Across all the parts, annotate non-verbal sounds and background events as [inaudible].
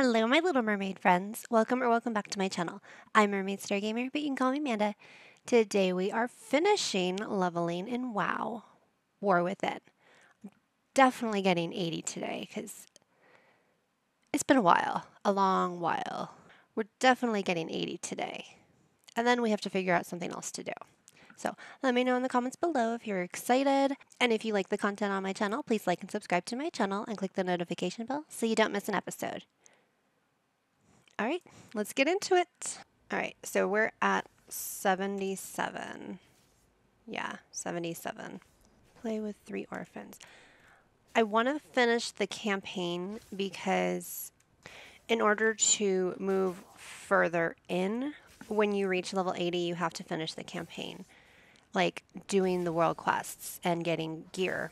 Hello, my little mermaid friends. Welcome or welcome back to my channel. I'm Mermaid Star Gamer, but you can call me Amanda. Today we are finishing leveling in WoW, War Within. Definitely getting 80 today because it's been a while, a long while. We're definitely getting 80 today. And then we have to figure out something else to do. So let me know in the comments below if you're excited. And if you like the content on my channel, please like and subscribe to my channel and click the notification bell so you don't miss an episode. All right, let's get into it. All right, so we're at 77. Yeah, 77. Play with three orphans. I want to finish the campaign because in order to move further in, when you reach level 80, you have to finish the campaign. Like doing the world quests and getting gear.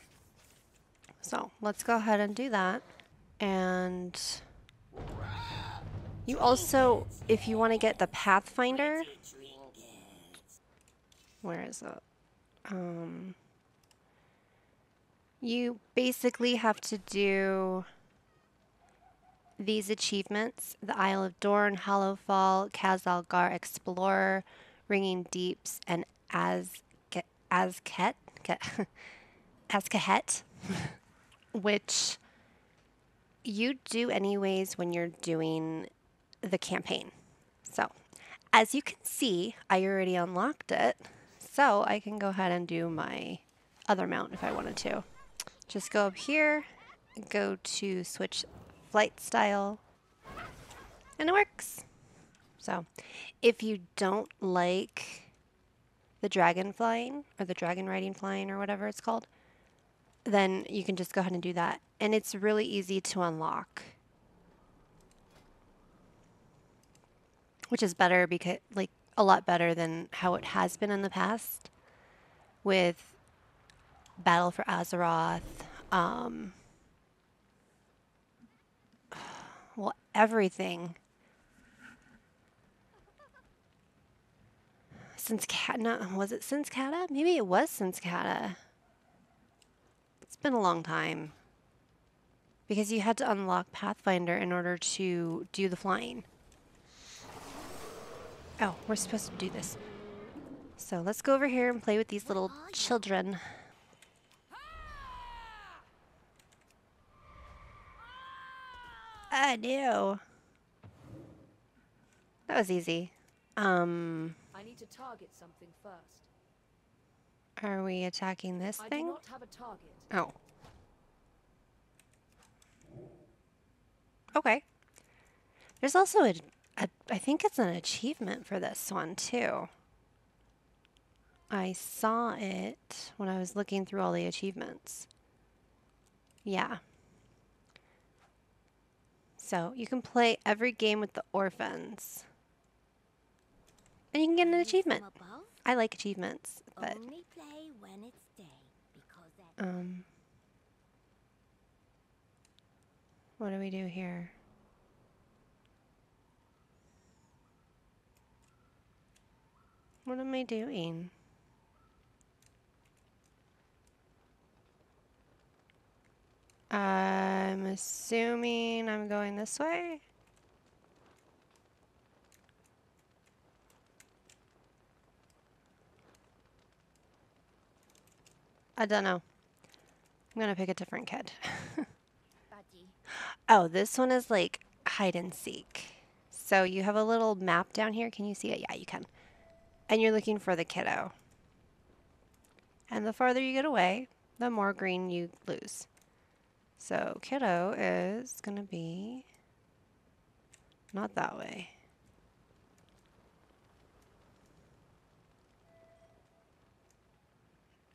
So let's go ahead and do that. And you also, if you want to get the Pathfinder, where is it? Um, you basically have to do these achievements the Isle of Dorn, Hallowfall, Khaz Algar Explorer, Ringing Deeps, and As Azket, [laughs] Azj-Kahet, [laughs] which you do anyways when you're doing the campaign. So, as you can see, I already unlocked it, so I can go ahead and do my other mount if I wanted to. Just go up here, go to switch flight style, and it works. So, if you don't like the dragon flying, or the dragon riding flying, or whatever it's called, then you can just go ahead and do that. And it's really easy to unlock. Which is better because like a lot better than how it has been in the past with Battle for Azeroth. Um, [sighs] well, everything. Since Cat, no, was it since Cata? Maybe it was since Cata. It's been a long time. Because you had to unlock Pathfinder in order to do the flying. Oh, we're supposed to do this. So let's go over here and play with these little children. I knew. That was easy. Um. I need to target something first. Are we attacking this I thing? do not have a target. Oh. Okay. There's also a I, I think it's an achievement for this one too. I saw it when I was looking through all the achievements. Yeah. So you can play every game with the orphans. And you can get an achievement. I like achievements, but Only play when it's day because um what do we do here? What am I doing? I'm assuming I'm going this way. I don't know. I'm gonna pick a different kid. [laughs] oh, this one is like hide and seek. So you have a little map down here. Can you see it? Yeah, you can and you're looking for the kiddo. And the farther you get away, the more green you lose. So kiddo is going to be not that way.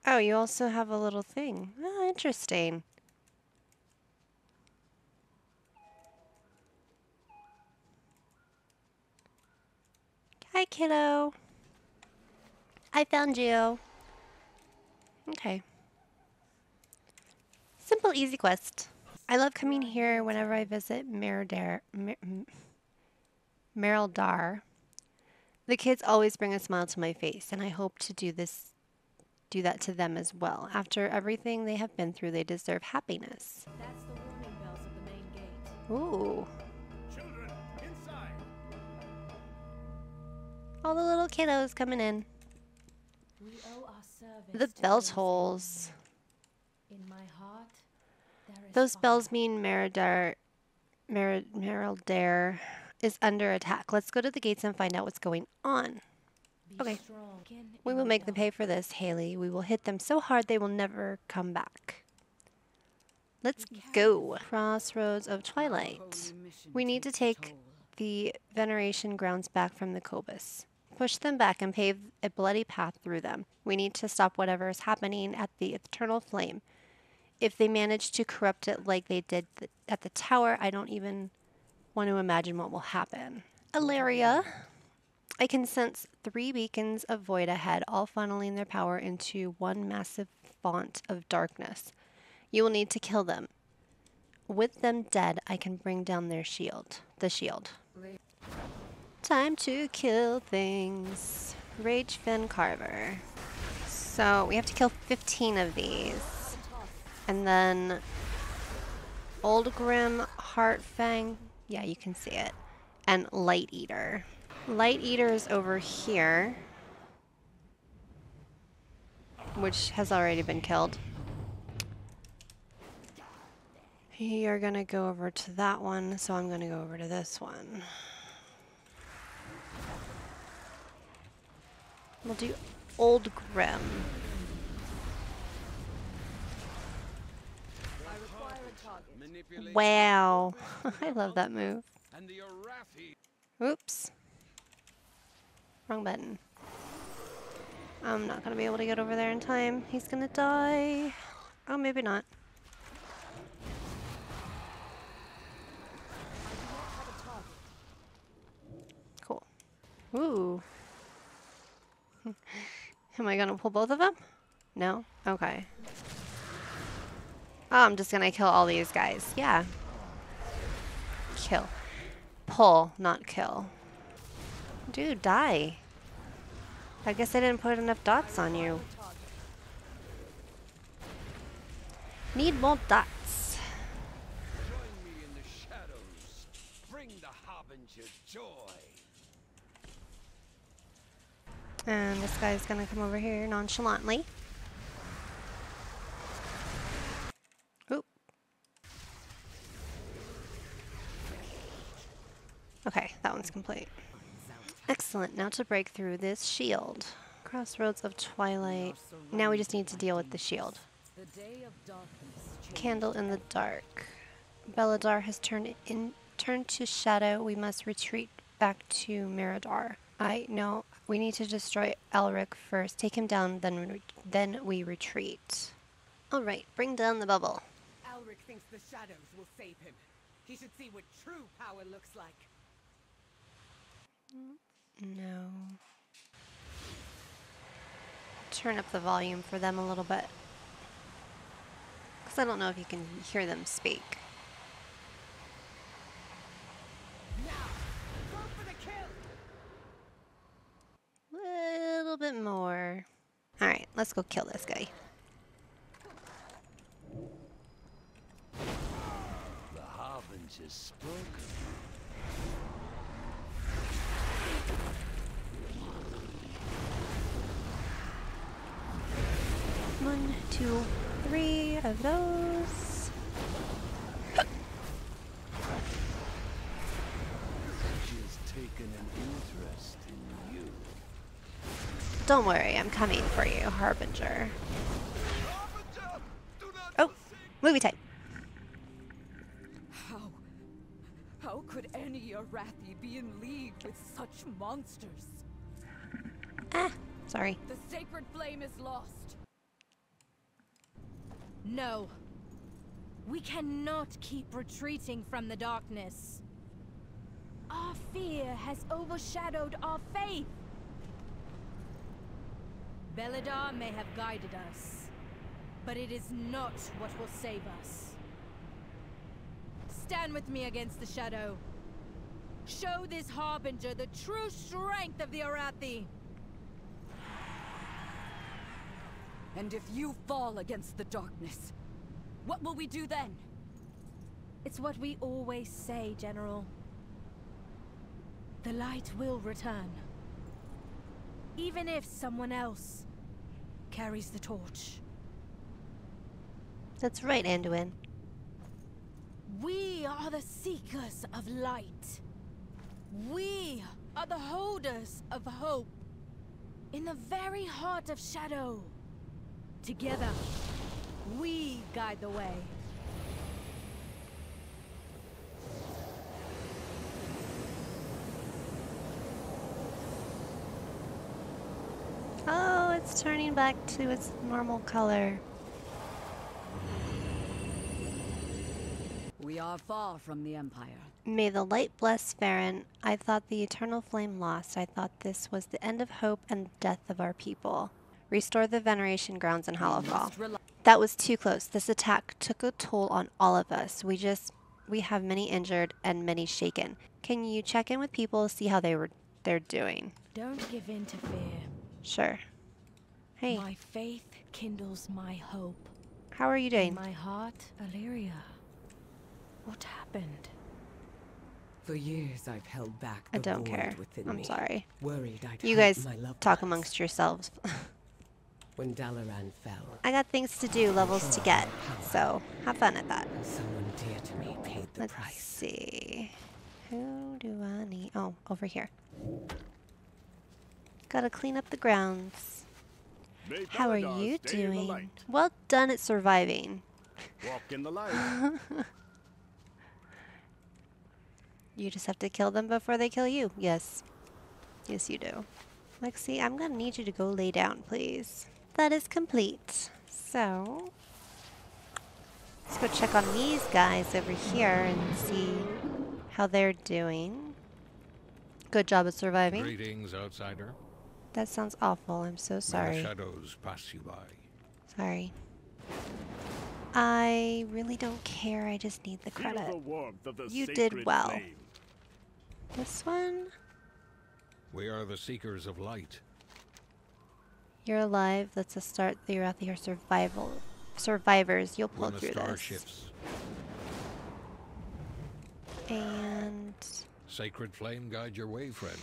Oh, you also have a little thing. Oh, interesting. Hi, kiddo. I found you. Okay. Simple, easy quest. I love coming here whenever I visit Meridar, Mer Mereldar. The kids always bring a smile to my face, and I hope to do this do that to them as well. After everything they have been through, they deserve happiness. Ooh. Children, All the little kiddos coming in. The to bell those tolls. In my heart, there is Those bells mean Meridar, Mer- Mereldar is under attack. Let's go to the gates and find out what's going on. Be okay. strong. We will make them pay for this, Haley. We will hit them so hard they will never come back. Let's go. Crossroads of Twilight. We need to take the veneration grounds back from the Kobyss. Push them back and pave a bloody path through them. We need to stop whatever is happening at the eternal flame. If they manage to corrupt it like they did th- at the tower, I don't even want to imagine what will happen. Alleria. I can sense three beacons of void ahead, all funneling their power into one massive font of darkness. You will need to kill them. With them dead, I can bring down their shield. The shield. Time to kill things. Rage Fin Carver. So we have to kill 15 of these. And then Old Grim, Heartfang. Yeah, you can see it. And Light Eater. Light Eater is over here. Which has already been killed. You're gonna go over to that one, so I'm gonna go over to this one. We'll do Old Grim. Wow. [laughs] I love that move. Oops. Wrong button. I'm not gonna be able to get over there in time. He's gonna die. Oh, maybe not. Cool. Ooh. [laughs] Am I gonna pull both of them? No? Okay. Oh, I'm just gonna kill all these guys. Yeah. Kill. Pull, not kill. Dude, die. I guess I didn't put enough dots on you. Need more dots. Join me in the shadows. Bring the harbinger joy. And this guy's gonna come over here nonchalantly. Oop. Okay, that one's complete. Excellent. Now to break through this shield. Crossroads of Twilight. Now we just need to deal with the shield. Candle in the dark. Beledar has turned in turned to shadow. We must retreat back to Mereldar. I know we need to destroy Elric first. Take him down, then we, then we retreat. All right, bring down the bubble. Alric thinks the shadows will save him. He should see what true power looks like. No. Turn up the volume for them a little bit. Because I don't know if you can hear them speak. Now, go for the kill! Little bit more. All right, let's go kill this guy. The spoken. One, two, three of those. She has taken an interest in you. Don't worry, I'm coming for you, Harbinger. Harbinger! Do not Oh, movie time. How? How could any Arathi be in league with such monsters? Ah, sorry. The sacred flame is lost. No. We cannot keep retreating from the darkness. Our fear has overshadowed our faith. Beledar may have guided us, but it is not what will save us. Stand with me against the shadow. Show this harbinger the true strength of the Arathi. And if you fall against the darkness, what will we do then? It's what we always say, General. The light will return. Even if someone else carries the torch. That's right, Anduin. We are the seekers of light. We are the holders of hope. In the very heart of shadow. Together, we guide the way. Oh, it's turning back to its normal color. We are far from the Empire. May the light bless Faerin. I thought the eternal flame lost. I thought this was the end of hope and death of our people. Restore the veneration grounds in Hallowfall. That was too close. This attack took a toll on all of us. We just we have many injured and many shaken. Can you check in with people, see how they were they're doing? Don't give in to fear. Sure. Hey, My faith kindles my hope. how are you In doing? my heart, Alleria. What happened? For years, I've held back I don't care. within I'm me, sorry. Worried I'd You hurt guys my loved talk ones. amongst yourselves. [laughs] When Dalaran fell, I got things to do, levels to get. So, have fun at that. someone dear to me paid the Let's price. see. Who do I need? Oh, over here. Gotta clean up the grounds. May How are you stay in the doing? Well done at surviving. Walk in the [laughs] light. You just have to kill them before they kill you. Yes. Yes, you do. Lexi, I'm gonna need you to go lay down, please. That is complete. So, let's go check on these guys over here and see how they're doing. Good job at surviving. Greetings, outsider. That sounds awful. I'm so May the sorry. shadows pass you by. Sorry. I really don't care. I just need the credit. the warmth of the You did well. flame. This one, We are the seekers of light. you're alive. That's a start. You're out there. Survival, survivors. You'll pull When the through star this. shifts, And sacred flame guide your way, friend.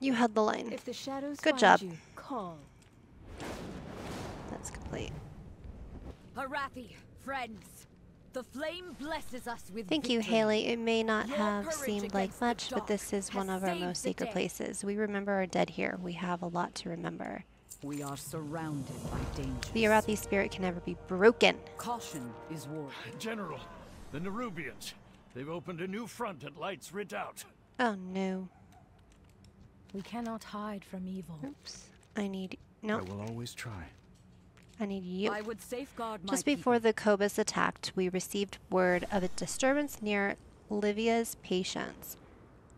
You held the line. If the shadows Good job. you, call. That's complete. Arathi, friends. The flame blesses us with Thank you. Haley. It may not Your have seemed like much, but this is one of our most the sacred day. places. We remember our dead here. We have a lot to remember. We are surrounded by danger. The Arathi spirit can never be broken. Caution is warranted. [sighs] General, the Nerubians. They've opened a new front at Light's Redoubt. Oh no. We cannot hide from evil. Oops. I need no. I will always try. I need you. I would safeguard my Just before people. the Kobyss attacked, we received word of a disturbance near Livia's patients.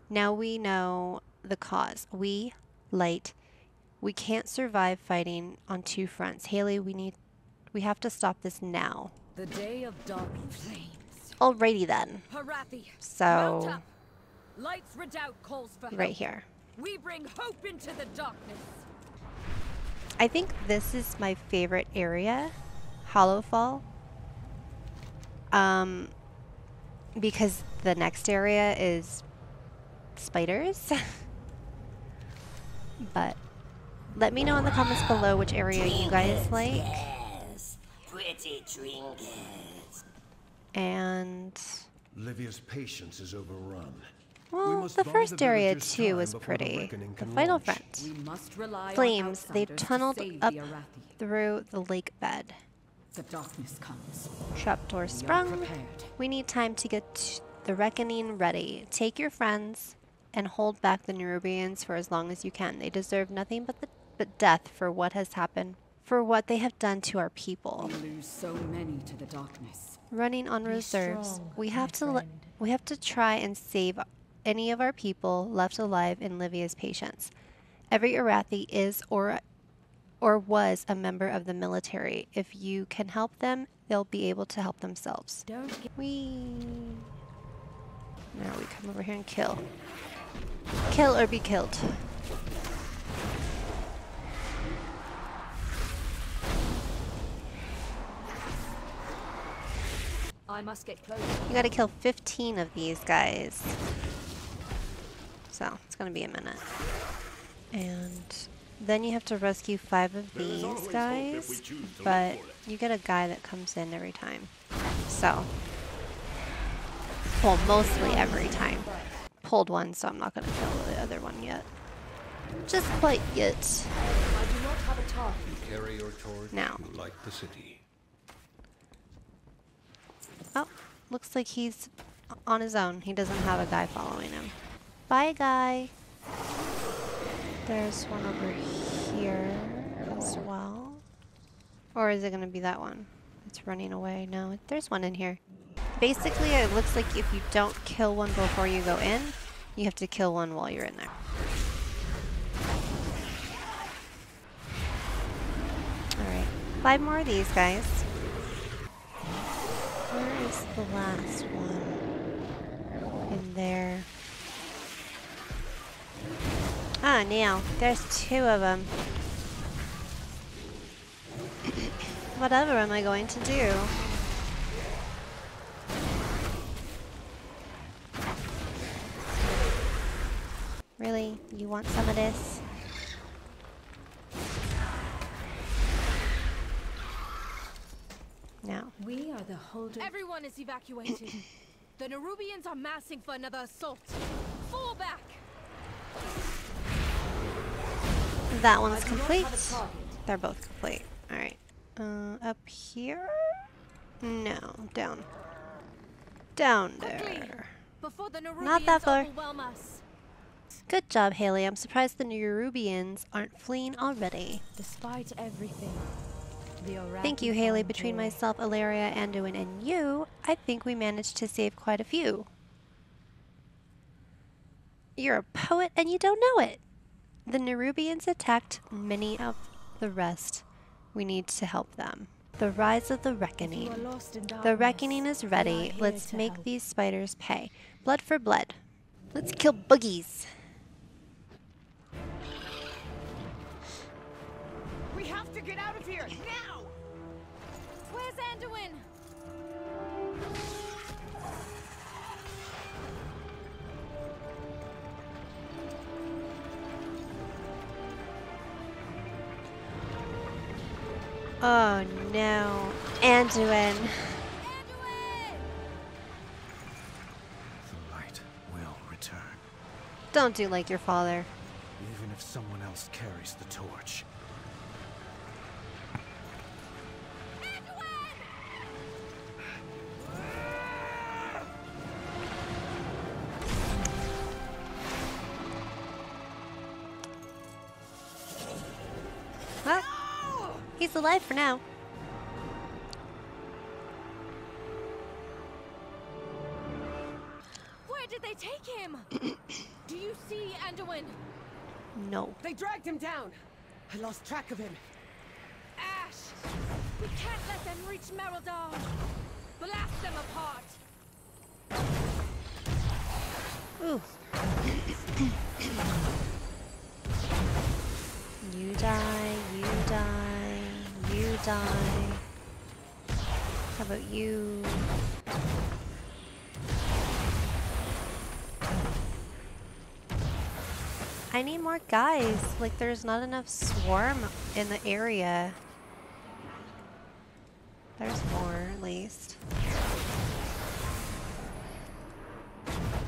Now we know the cause. We, Light, we can't survive fighting on two fronts. Haley, we need, we have to stop this now. The day of darkness. Flames. Alrighty then. Harathi. So- Light's redoubt calls for Right here. We bring hope into the darkness. I think this is my favorite area, Hallowfall. Um, because the next area is spiders. [laughs] but let me know in the comments below which area you guys like. Yes, pretty trinkets. And Livia's patience is overrun. Well, must the buy the first area too was before the pretty. The final launch. front. We must rely Flames, on they outsiders tunneled up the Arathi. through the lake bed. The darkness comes. Trapdoor We sprung. We need time to get the reckoning ready. Take your friends and hold back the Nerubians for as long as you can. They deserve nothing but the but death for what has happened, for what they have done to our people. We lose so many to the darkness. Running on Be reserves, strong, we have to friend. we have to try and save any of our people left alive in Livia's patience. Every Arathi is or or was a member of the military. If you can help them, they'll be able to help themselves. Don't We now we come over here and kill. Kill or be killed. I must get close. You gotta kill 15 of these guys. So it's gonna be a minute. And Then you have to rescue five of these always hope if we guys, choose to look but you get a guy that comes in every time. So, well, mostly every time. Pulled one, so I'm not gonna kill the other one yet. Just quite yet. I do not have a target. Carry your torch Now. to light the city. Oh, looks like he's on his own. He doesn't have a guy following him. Bye, guy. There's one over here as well. Or is it going to be that one? It's running away. No, there's one in here. Basically, it looks like if you don't kill one before you go in, you have to kill one while you're in there. Alright, five more of these guys. Where is the last one? In there. Ah, now, there's two of them. Whatever am I going to do? Really? You want some of this? No. We are the holder. Everyone is evacuated. [coughs] the Nerubians are massing for another assault. Fall back! That one's I do not complete. have a target. They're both complete. Alright. Uh, up here? No, down. Down there. Before the Nerubians Not that far. Good job, Haley. I'm surprised the Nerubians aren't fleeing already. Despite everything, Thank you, Haley. Between myself, Alleria, Anduin, and you, I think we managed to save quite a few. You're a poet and you don't know it. The Nerubians attacked many of the rest. We need to help them. The rise of the reckoning. are lost in The reckoning is ready. Let's make help. these spiders pay. Blood for blood. Let's kill boogies. We have to get out of here now! Where's Anduin? Oh no. Anduin. The light will return, Don't do like your father. even if someone else carries he's alive for now. Where did they take him? [coughs] Do you see Anduin? No. They dragged him down! I lost track of him. Ash! We can't let them reach Mereldar! Blast them apart! Ooh. [coughs] you die, you die, you die. How about you? I need more guys. Like, there's not enough swarm in the area. There's more, at least.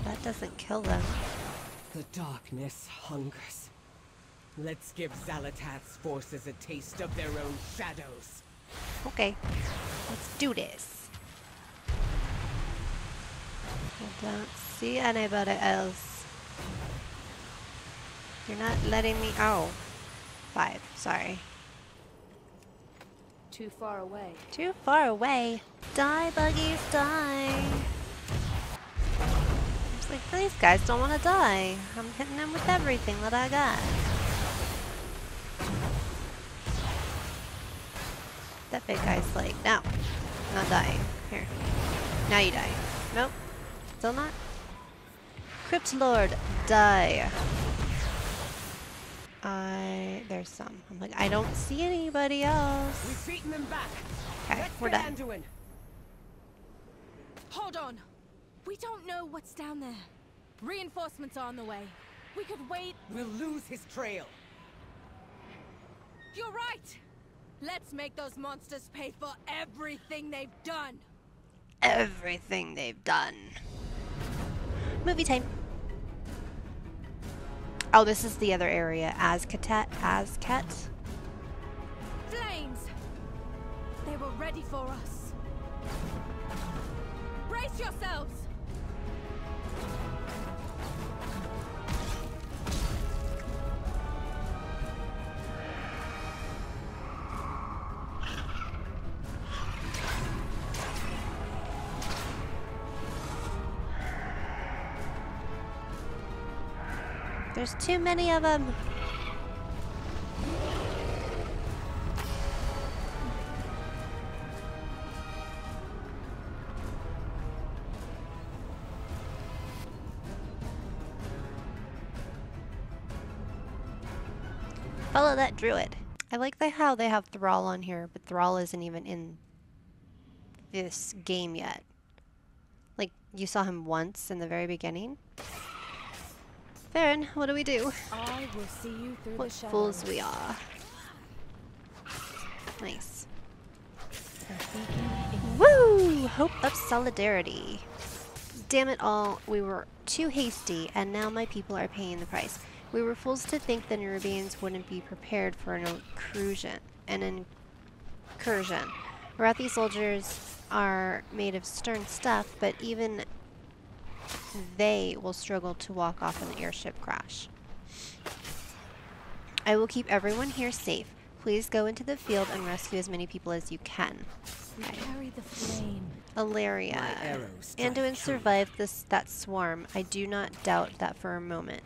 That doesn't kill them. The darkness hungers. Let's give Xal'atath's forces a taste of their own shadows. Okay, let's do this. I don't see anybody else. You're not letting me. Oh, five. Sorry. Too far away. Too far away. Die, buggies, die. It's like these guys don't want to die. I'm hitting them with everything that I got. That big guy's like, no, not dying. Here. Now you die. Nope. Still not. Crypt Lord, die. I there's some. I'm like, I don't see anybody else. We've beaten them back. Okay, Let's we're done. Anduin. Hold on! We don't know what's down there. Reinforcements are on the way. We could wait. We'll lose his trail. You're right! Let's make those monsters pay for everything they've done! Everything they've done. Movie time. Oh, this is the other area. Azj-Kahet. Azcat. Flames! They were ready for us. Brace yourselves! There's too many of them. Follow that druid. I like the how they have Thrall on here, but Thrall isn't even in this game yet. Like, you saw him once in the very beginning. Faerin, what do we do? I will see you through What fools we are. Nice. Woo! Hope of solidarity. Damn it all, we were too hasty, and now my people are paying the price. We were fools to think the Nerubians wouldn't be prepared for an incursion. An incursion. Arathi soldiers are made of stern stuff, but even they will struggle to walk off an airship crash. I will keep everyone here safe. Please go into the field and rescue as many people as you can. We carry the flame. Alleria. My arrows Anduin survived this that swarm. I do not doubt that for a moment.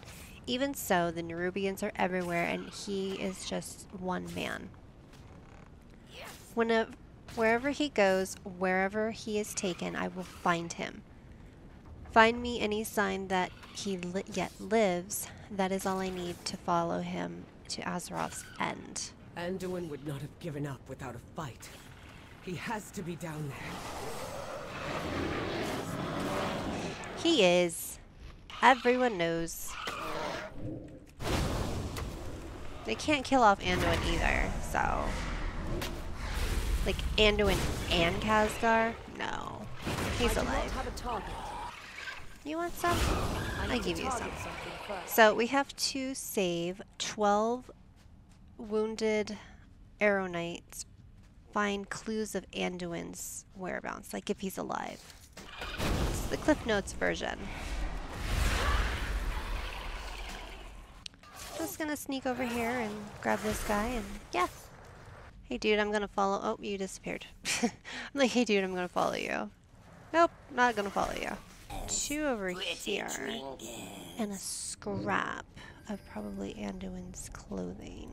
Even so, the Nerubians are everywhere, and he is just one man. Whenever, wherever he goes, wherever he is taken, I will find him. Find me any sign that he li yet lives. That is all I need to follow him to Azeroth's end. Anduin would not have given up without a fight. He has to be down there. He is. Everyone knows. They can't kill off Anduin either, so. Like Anduin and Khadgar? No. He's I do not alive. Have a target. You want some? I give you some. target something first. So we have to save 12 wounded arrow knights. Find clues of Anduin's whereabouts, like if he's alive. It's the Cliff Notes version. Just gonna sneak over here and grab this guy and yeah. Hey dude, I'm gonna follow. Oh, you disappeared. [laughs] I'm like, hey dude, I'm gonna follow you. Nope, not gonna follow you. Two over here and a scrap of probably Anduin's clothing.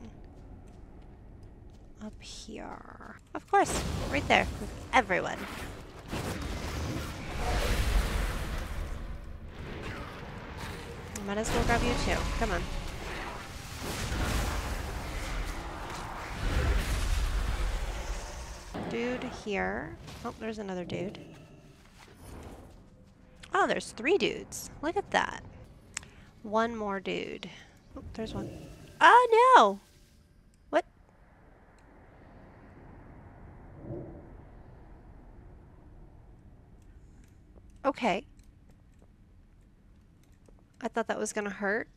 Up here. Of course, right there with everyone. Might as well grab you too. Come on. Dude here. Oh, there's another dude. Oh, there's three dudes. Look at that. One more dude. Oh, there's one. Oh, no! What? Okay. I thought that was gonna hurt.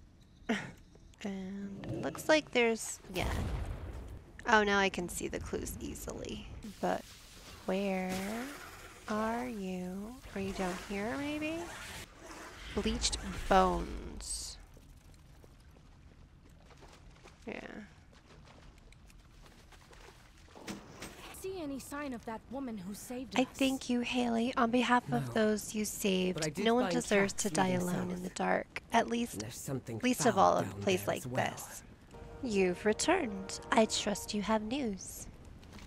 [laughs] and looks like there's... yeah. Oh, now I can see the clues easily. But where are you? Are you down here, maybe? Bleached bones. Yeah. See any sign of that woman who saved us? I thank you, Haley. On behalf of those you saved, But I did no one deserves to die leading alone in the dark. At least, something least of foul all, a place like well. this. You've returned. I trust you have news.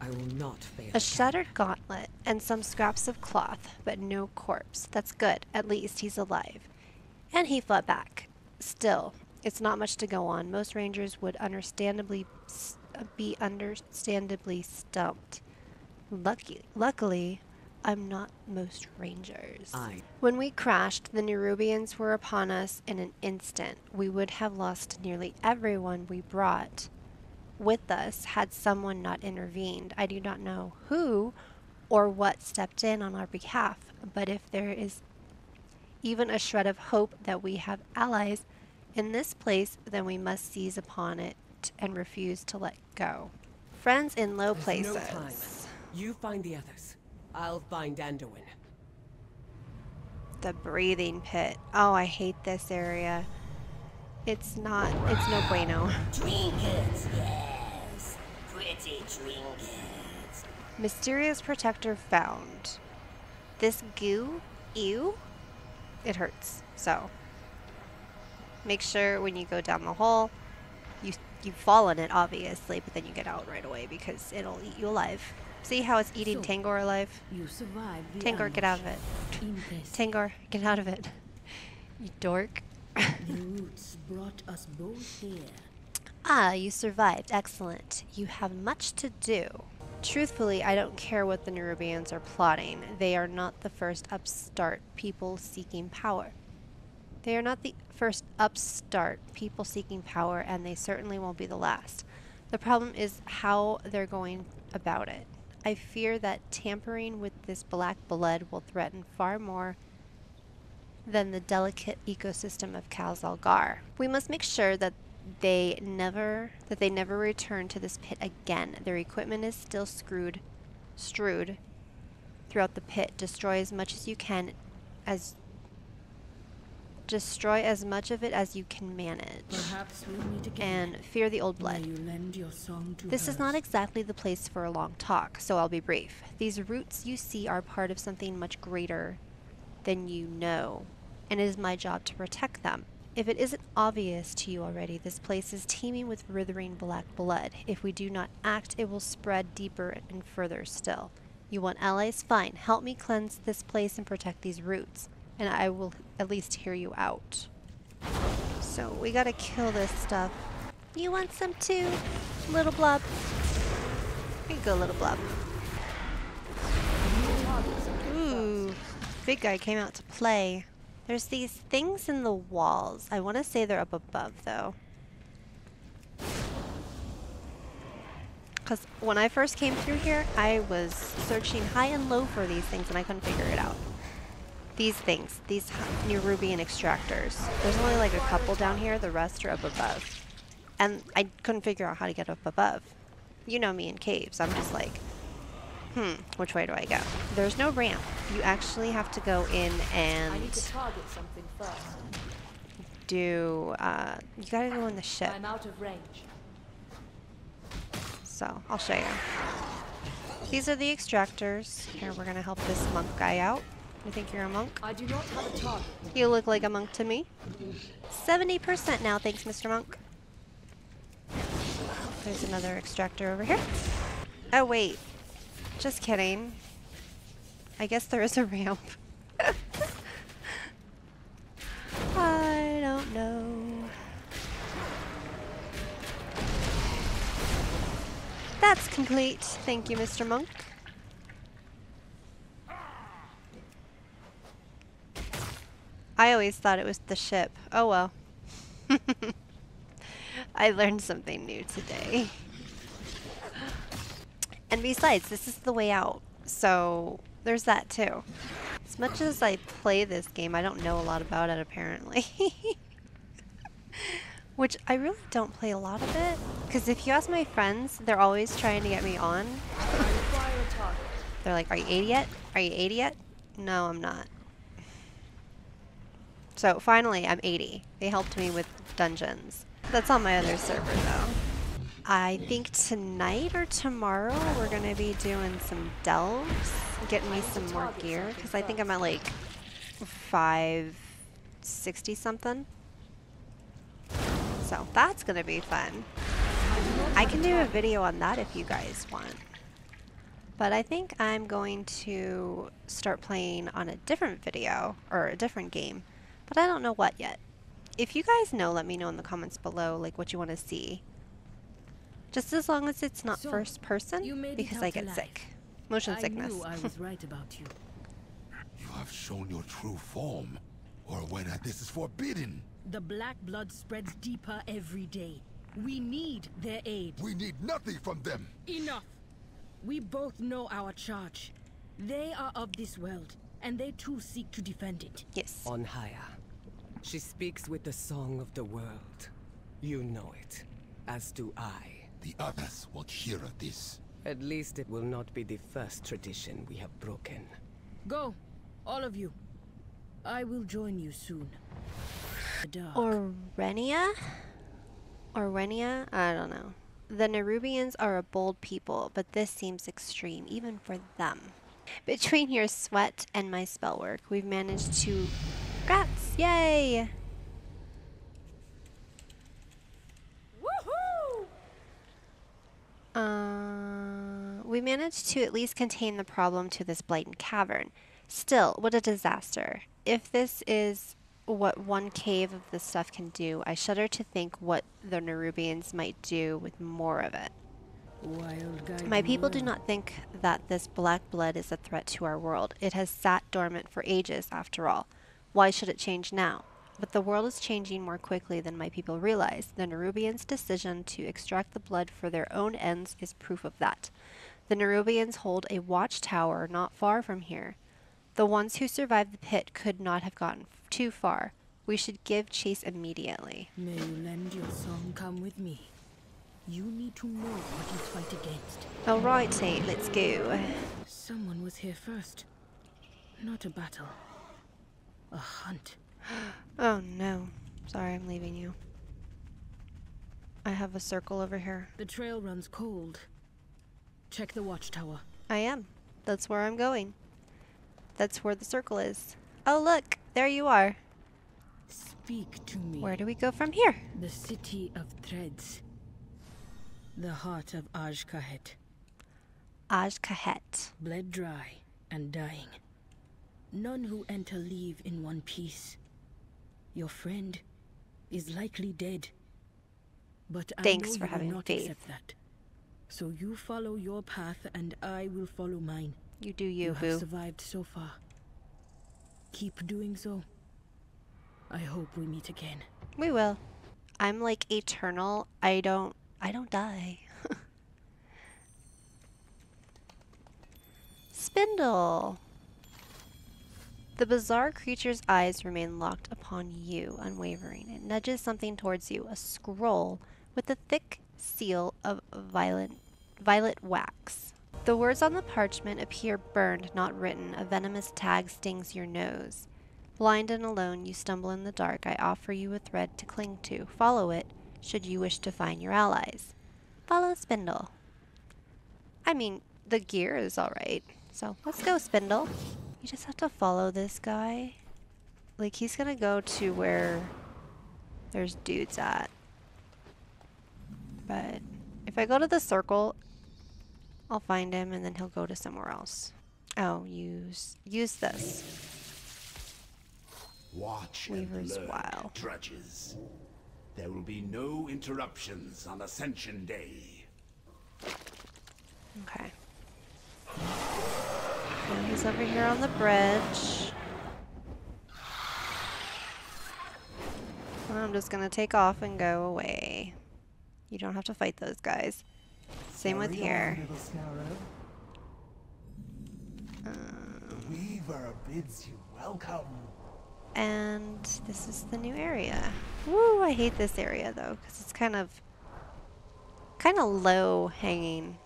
I will not fail. A shattered gauntlet and some scraps of cloth, but no corpse. That's good. At least he's alive. And he fled back. Still, it's not much to go on. Most rangers would understandably uh, be understandably stumped. Lucky, luckily, I'm not most rangers. I When we crashed, the Nerubians were upon us in an instant. We would have lost nearly everyone we brought. With us had someone not intervened. I do not know who or what stepped in on our behalf, but if there is even a shred of hope that we have allies in this place, then we must seize upon it and refuse to let go. Friends in low There's places. no time. You find the others. I'll find Anduin. The breathing pit. Oh, I hate this area. It's not, it's no bueno. Trinkets, yes. Pretty trinkets. Mysterious protector found. This goo, ew, it hurts. So, make sure when you go down the hole, you you fall in it obviously, but then you get out right away because it'll eat you alive. See how it's eating So- Tangor alive? You survived Tangor, get out of it. Tangor, get out of it. [laughs] You dork. [laughs] The roots brought us both here. Ah, you survived. Excellent. You have much to do. Truthfully, I don't care what the Nerubians are plotting. They are not the first upstart people seeking power. They are not the first upstart people seeking power, and they certainly won't be the last. The problem is how they're going about it. I fear that tampering with this black blood will threaten far more than the delicate ecosystem of Khaz Algar. We must make sure that they never that they never return to this pit again. Their equipment is still screwed strewed throughout the pit. Destroy as much as you can as destroy as much of it as you can manage. Perhaps we'll meet again. And fear the old blood. You lend your song to This is not exactly the place for a long talk, so I'll be brief. These roots you see are part of something much greater than you know, and it is my job to protect them. If it isn't obvious to you already, this place is teeming with withering black blood. If we do not act, it will spread deeper and further still. You want allies? Fine. Help me cleanse this place and protect these roots, and I will at least hear you out. So we gotta kill this stuff. You want some too, little blob? Here you go, little blob. Ooh, big guy came out to play. There's these things in the walls. I want to say they're up above, though. Because when I first came through here, I was searching high and low for these things, and I couldn't figure it out. These things, these Nerubian extractors. There's only like a couple down here. The rest are up above. And I couldn't figure out how to get up above. You know me in caves. I'm just like, hmm, which way do I go? There's no ramp. You actually have to go in and I need to target something first. do, uh, you gotta go in the ship. I'm out of range. So, I'll show you. These are the extractors. Here, we're gonna help this monk guy out. You think you're a monk? I do not have a target. You look like a monk to me. 70% now, thanks, Mr. Monk. There's another extractor over here. Oh, wait. Just kidding. I guess there is a ramp. [laughs] I don't know. That's complete. Thank you, Mr. Monk. I always thought it was the ship. Oh well. [laughs] I learned something new today. And besides, this is the way out. So there's that too. As much as I play this game, I don't know a lot about it apparently. [laughs] Which I really don't play a lot of it. Because if you ask my friends, they're always trying to get me on. They're like, are you 80 yet? Are you 80 yet? No, I'm not. So finally, I'm 80. They helped me with dungeons. That's on my other server though. I think tonight or tomorrow we're gonna be doing some delves, getting me some more gear, because I think I'm at like 560 something. So that's gonna be fun. I can do a video on that if you guys want. But I think I'm going to start playing on a different video, or a different game, but I don't know what yet. If you guys know, let me know in the comments below, like what you want to see. Just as long as it's not So, first person, you made because I get alive. sick. Motion I sickness. knew I was right about you. [laughs] You have shown your true form. Or when this is forbidden. The black blood spreads deeper every day. We need their aid. We need nothing from them. Enough! We both know our charge. They are of this world, and they too seek to defend it. Yes. On Haya. She speaks with the song of the world. You know it, as do I. The others won't hear of this. At least it will not be the first tradition we have broken. Go, all of you. I will join you soon. The dark. Orweyna? Orweyna? I don't know. The Nerubians are a bold people, but this seems extreme, even for them. [laughs] Between your sweat and my spell work, we've managed to... Rats! Yay! Uh, we managed to at least contain the problem to this blighted cavern. Still, what a disaster. If this is what one cave of this stuff can do, I shudder to think what the Nerubians might do with more of it. My people do not think that this black blood is a threat to our world. It has sat dormant for ages, after all. Why should it change now? But the world is changing more quickly than my people realize. The Nerubians' decision to extract the blood for their own ends is proof of that. The Nerubians hold a watchtower not far from here. The ones who survived the pit could not have gotten too far. We should give chase immediately. May you lend your song come with me. You need to know what you fight against. Alrighty, let's go. Someone was here first. Not a battle. A hunt. [gasps] Oh no. Sorry, I'm leaving you. I have a circle over here. The trail runs cold. Check the watchtower. I am. That's where I'm going. That's where the circle is. Oh, look! There you are. Speak to me. Where do we go from here? The city of threads. The heart of Azj-Kahet. Aj Kahet. Bled dry and dying. None who enter leave in one piece. Your friend is likely dead. But Thanks for having not faith. accept that. So you follow your path and I will follow mine. You do you, You boo. have survived so far. Keep doing so. I hope we meet again. We will. I'm like eternal. I don't I don't die. [laughs] Spindle. The bizarre creature's eyes remain locked upon you, unwavering. It nudges something towards you, a scroll with a thick seal of violet, violet wax. The words on the parchment appear burned, not written. A venomous tag stings your nose. Blind and alone, you stumble in the dark. I offer you a thread to cling to. Follow it, should you wish to find your allies. Follow Spindle. I mean, the gear is alright. So let's go, Spindle. You just have to follow this guy. Like, he's gonna go to where there's dudes at. But if I go to the circle, I'll find him and then he'll go to somewhere else. Oh, use use this. Watch Weaver's and learn, Wow. drudges. There will be no interruptions on Ascension Day. Okay. Now he's over here on the bridge. I'm just gonna take off and go away. You don't have to fight those guys. Same with here. Um, Weaver bids you welcome. and this is the new area. Woo, I hate this area though, because it's kind of kind of low hanging.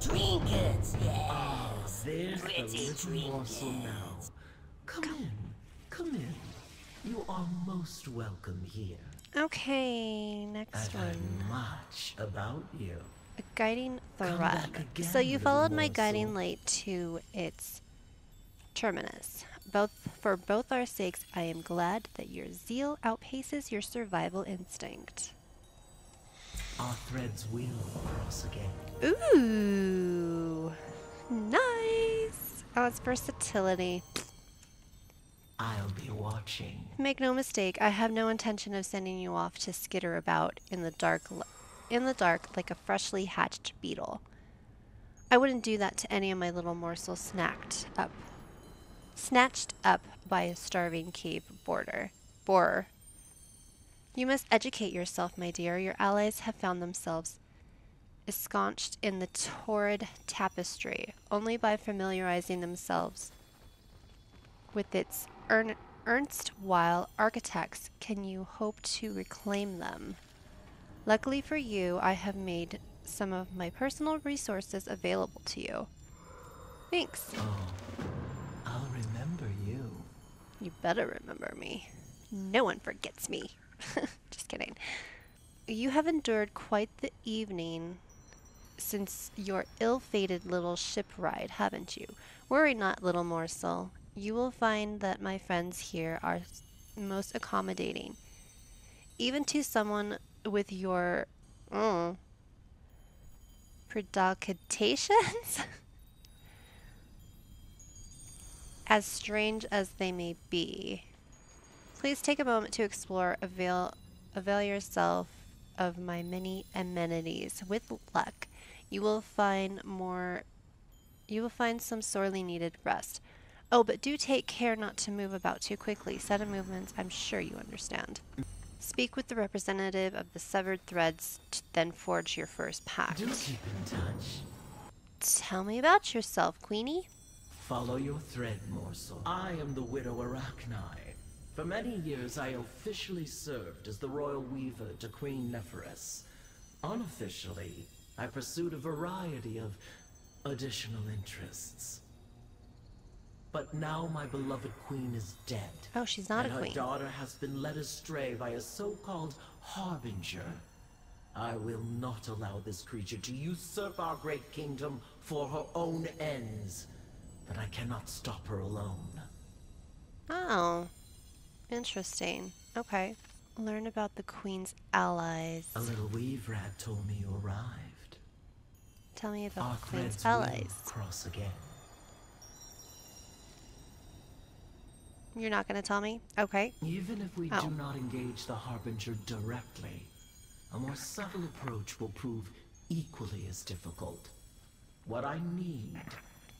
Trinkets, ah, yes. There's Pretty the little morsel now. Come in, come in. You are most welcome here. Okay, next I've heard one. much about you. A guiding Come thread. so you little followed my morsel. guiding light to its terminus. Both for both our sakes, I am glad that your zeal outpaces your survival instinct. Our threads will cross again. Ooh, nice. Oh, it's versatility. I'll be watching. Make no mistake, I have no intention of sending you off to skitter about in the dark, in the dark like a freshly hatched beetle. I wouldn't do that to any of my little morsels snacked up, snatched up by a starving cave boarder, borer. You must educate yourself, my dear. Your allies have found themselves ensconced in the torrid tapestry. Only by familiarizing themselves with its ern erstwhile architects can you hope to reclaim them. Luckily for you, I have made some of my personal resources available to you. Thanks. Oh, I'll remember you. You better remember me. No one forgets me. [laughs] Just kidding. You have endured quite the evening since your ill-fated little ship ride, haven't you? Worry not, little morsel. You will find that my friends here are most accommodating. Even to someone with your mm, [laughs] as strange as they may be. Please take a moment to explore, avail, avail yourself of my many amenities. With luck, you will find more, you will find some sorely needed rest. Oh, but do take care not to move about too quickly. Sudden movements, I'm sure you understand. Speak with the representative of the severed threads, to then forge your first pact. Do keep in touch. Tell me about yourself, Queenie. Follow your thread, morsel. I am the widow Arak'nai. For many years, I officially served as the royal weaver to Queen Neferess. Unofficially, I pursued a variety of additional interests. But now my beloved queen is dead. Oh, she's not and a her daughter has been led astray by a so-called harbinger. I will not allow this creature to usurp our great kingdom for her own ends. But I cannot stop her alone. Oh, interesting. Okay. Learn about the Queen's allies. A little weave rat told me you arrived. Tell me about Our the Queen's allies. cross again. You're not going to tell me? Okay. Even if we Oh. do not engage the Harbinger directly, a more subtle approach will prove equally as difficult. What I need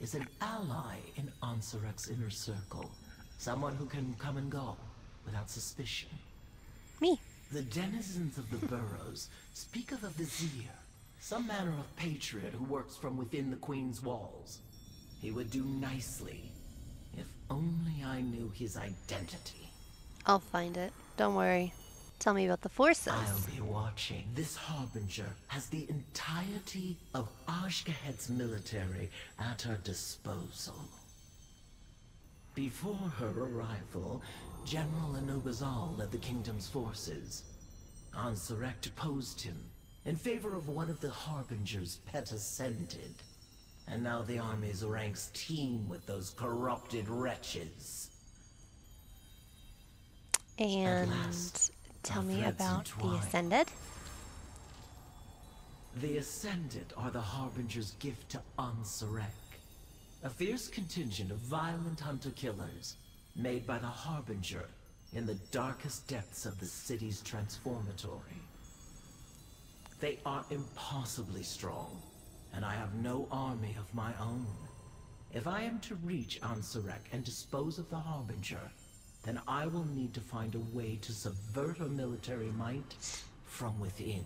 is an ally in Ansurek's inner circle. Someone who can come and go without suspicion. Me. The denizens of the burrows speak of a vizier, some manner of patriot who works from within the Queen's walls. He would do nicely, if only I knew his identity. I'll find it. Don't worry. Tell me about the forces. I'll be watching. This Harbinger has the entirety of Azj-Kahet's military at her disposal. Before her arrival, General Anub'azal led the kingdom's forces. Ansurek opposed him in favor of one of the Harbinger's pet ascended. And now the army's ranks teem with those corrupted wretches. And last, tell me about the. Ascended. The Ascended are the Harbinger's gift to Ansurek. A fierce contingent of violent hunter-killers, made by the Harbinger in the darkest depths of the city's transformatory. They are impossibly strong, and I have no army of my own. If I am to reach Ansurek and dispose of the Harbinger, then I will need to find a way to subvert her military might from within.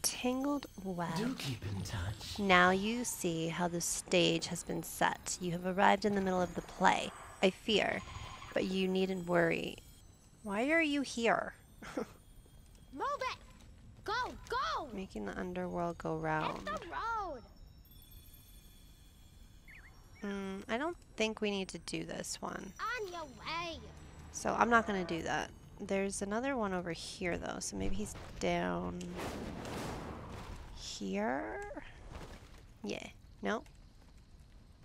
Tangled Web. Do keep in touch. Now you see how the stage has been set. You have arrived in the middle of the play. I fear, but you needn't worry. Why are you here? [laughs] Move it! Go, go! Making the underworld go round. Hit The road! Mm, I don't think we need to do this one. On your way! So I'm not going to do that. There's another one over here, though, so maybe he's down here? Yeah. No?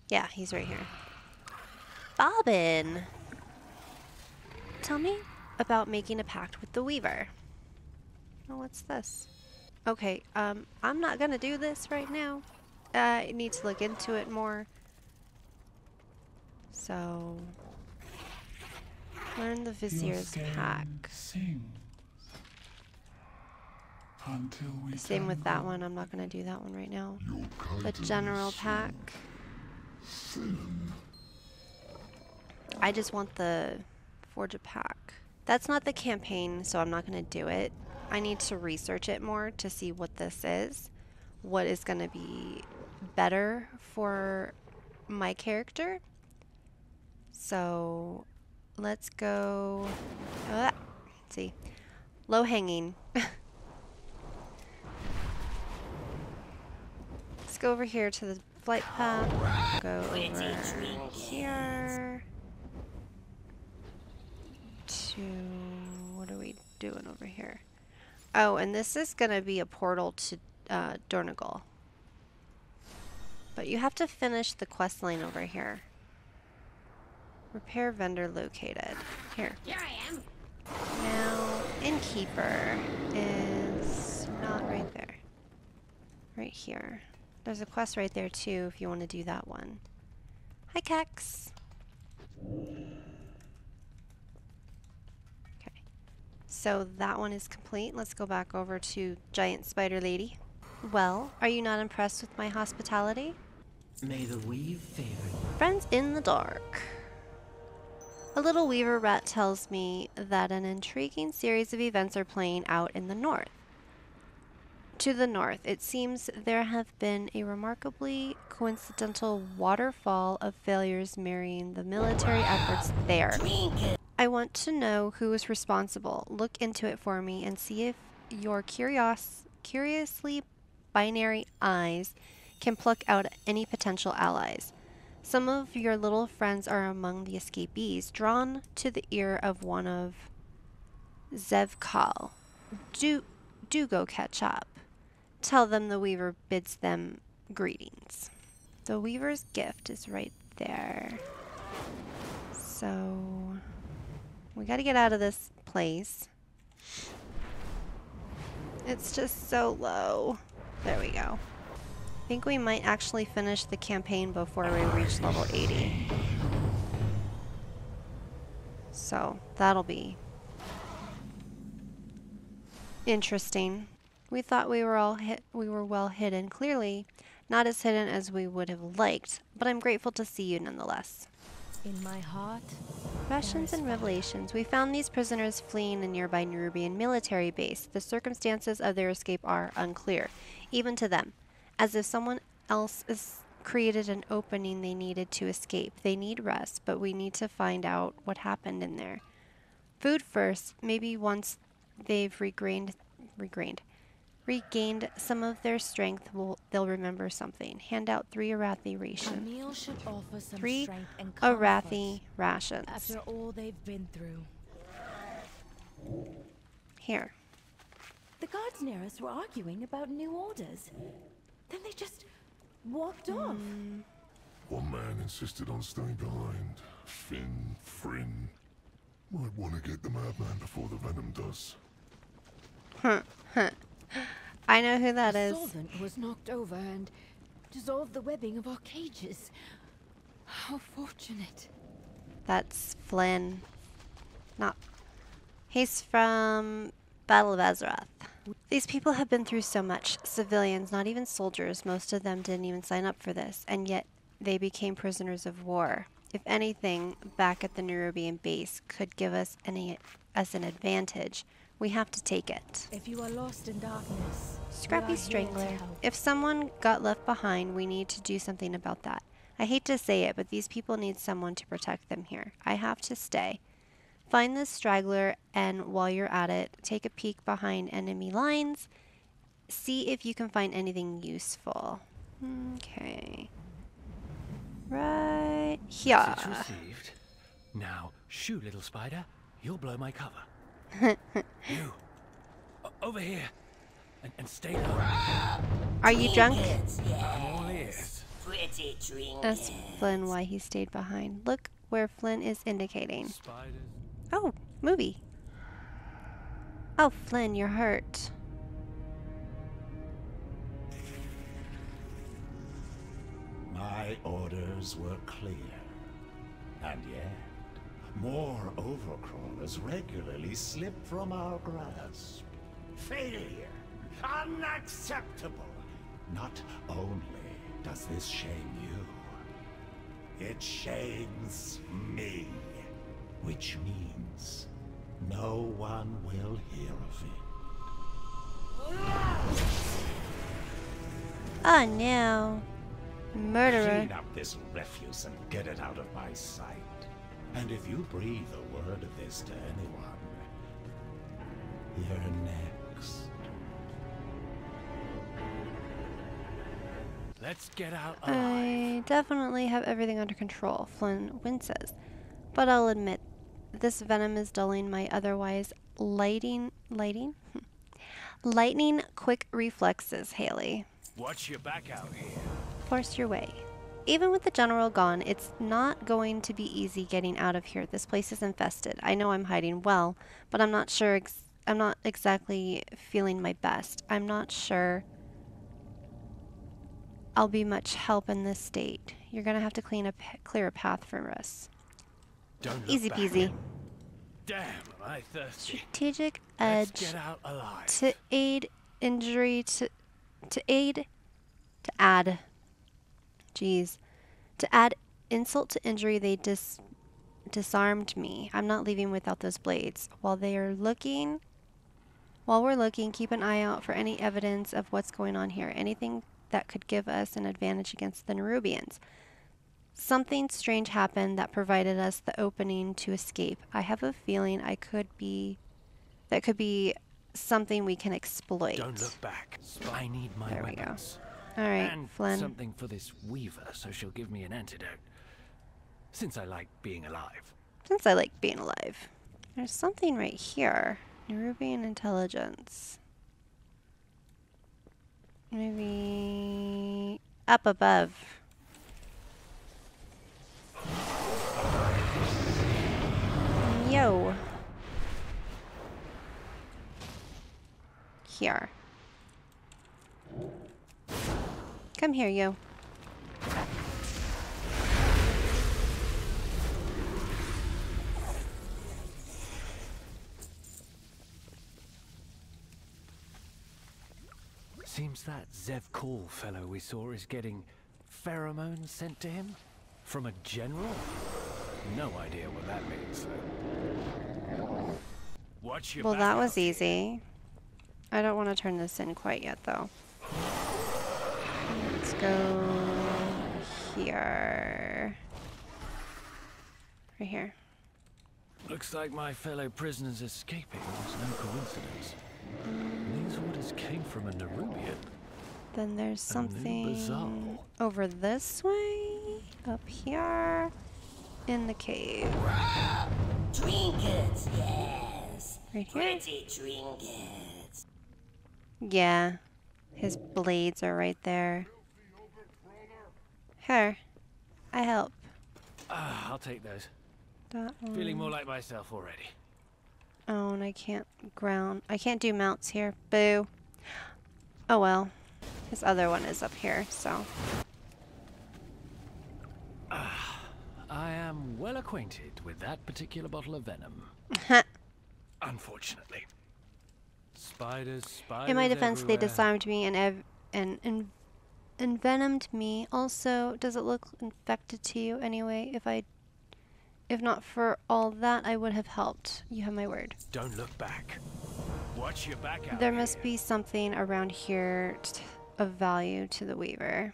Yeah, he's right here. Bobbin! Tell me about making a pact with the Weaver. Oh, what's this? Okay, um, I'm not gonna do this right now. Uh, I need to look into it more. So, learn the Vizier's pack. Sing. Until we Same with that one. I'm not gonna do that one right now. The general pack. Sin. I just want the forge a pack. That's not the campaign, so I'm not going to do it. I need to research it more to see what this is, what is going to be better for my character. So let's go. Ah, let's see, low hanging. [laughs] let's go over here to the flight path. Go over here to what are we doing over here? Oh, and this is gonna be a portal to uh, Dornogal. But you have to finish the quest line over here. Repair vendor located. Here. Here I am. Now, innkeeper is not right there. Right here. There's a quest right there too if you want to do that one. Hi, Kex. So that one is complete. Let's go back over to Giant Spider Lady. Well, are you not impressed with my hospitality? May the weave favor you. Friends in the dark. A little weaver rat tells me that an intriguing series of events are playing out in the north. To the north, it seems there have been a remarkably coincidental waterfall of failures marrying the military efforts there. I want to know who is responsible. Look into it for me and see if your curious, curiously binary eyes can pluck out any potential allies. Some of your little friends are among the escapees, drawn to the ear of one of Zevkal. Do, do go catch up. Tell them the Weaver bids them greetings. The Weaver's gift is right there. So, we gotta get out of this place. It's just so low. There we go. I think we might actually finish the campaign before we reach level 80. So, that'll be interesting. We thought we were all hit we were well hidden, clearly not as hidden as we would have liked, but I'm grateful to see you nonetheless. In my heart, Rations and revelations. We found these prisoners fleeing a nearby Nerubian military base. The circumstances of their escape are unclear, even to them, as if someone else has created an opening they needed to escape. They need rest, but we need to find out what happened in there. Food first. Maybe once they've regained, regained, regained some of their strength, will they'll remember something. Hand out three Arathi rations. meal should offer some Three strength and Arathi rations. after all they've been through. Here. The guards near us were arguing about new orders. Then they just walked hmm. off. One man insisted on staying behind. Finn, Fryn. Might want to get the madman before the venom does. Huh, huh. I know who that the is. solvent was knocked over and dissolved the webbing of our cages. How fortunate. That's Flynn. Not. He's from Battle of Azeroth. These people have been through so much. Civilians, not even soldiers. Most of them didn't even sign up for this, and yet they became prisoners of war. If anything, back at the Nerubian base could give us any us an advantage. We have to take it. If you are lost in darkness, Scrappy here Strangler. If someone got left behind, we need to do something about that. I hate to say it, but these people need someone to protect them here. I have to stay. Find this straggler, and while you're at it, take a peek behind enemy lines. See if you can find anything useful. Okay. Right here. Message received. Now, shoo, little spider. You'll blow my cover. You. Over here. And, and stay low. Are you drunk? I'm all ears. Pretty drink. That's Flynn why he stayed behind. Look where Flynn is indicating. Spiders. Oh, movie. Oh, Flynn, you're hurt. My orders were clear. And yet, more overcrawlers regularly slip from our grasp. Failure! Unacceptable! Not only does this shame you, it shames me. Which means No one will hear of it. Ah, oh no. Murderer. Clean up this refuse and get it out of my sight. And if you breathe a word of this to anyone, you're next. Let's get out alive. I definitely have everything under control, Flynn winces. But I'll admit, this venom is dulling my otherwise lighting, lighting? [laughs] Lightning quick reflexes, Haley. Watch your back out here. Force your way. Even with the general gone, it's not going to be easy getting out of here. This place is infested. I know I'm hiding well, but I'm not sure. Ex- I'm not exactly feeling my best. I'm not sure I'll be much help in this state. You're gonna have to clean a clear a path for us. Easy back. peasy. Damn, am I thirsty. Strategic edge get out alive. to aid injury to to aid to add jeez to add insult to injury they dis disarmed me i'm not leaving without those blades while they are looking while we're looking keep an eye out for any evidence of what's going on here anything that could give us an advantage against the Nerubians. Something strange happened that provided us the opening to escape. I have a feeling I could be that could be something we can exploit. Don't look back. I need my There we go. All right, and Flynn. something for this weaver, so she'll give me an antidote. Since I like being alive. Since I like being alive. There's something right here. Nerubian intelligence. Maybe up above. Yo. Here. Come here, you. Seems that Zev Call fellow we saw is getting pheromones sent to him? From a general? No idea what that means, though. Watch your Well, that was easy. I don't want to turn this in quite yet, though. Let's go here. Right here. Looks like my fellow prisoners escaping was no coincidence. Mm. These orders came from a Nerubian. Then there's something over this way, up here, in the cave. Trinkets, yes. Right here. Pretty trinkets. Yeah, his blades are right there. Here, I help. Ah, I'll take those. That Feeling more like myself already. Oh, and I can't ground. I can't do mounts here. Boo. Oh well. His other one is up here, so. I am well acquainted with that particular bottle of venom. [laughs] Unfortunately. Spiders, spiders. In my defense, they everywhere. disarmed me and ev- and en- envenomed me. Also, does it look infected to you anyway? If I, if not for all that, I would have helped. You have my word. Don't look back. Watch your back out. There must be something around here t- of value to the Weaver.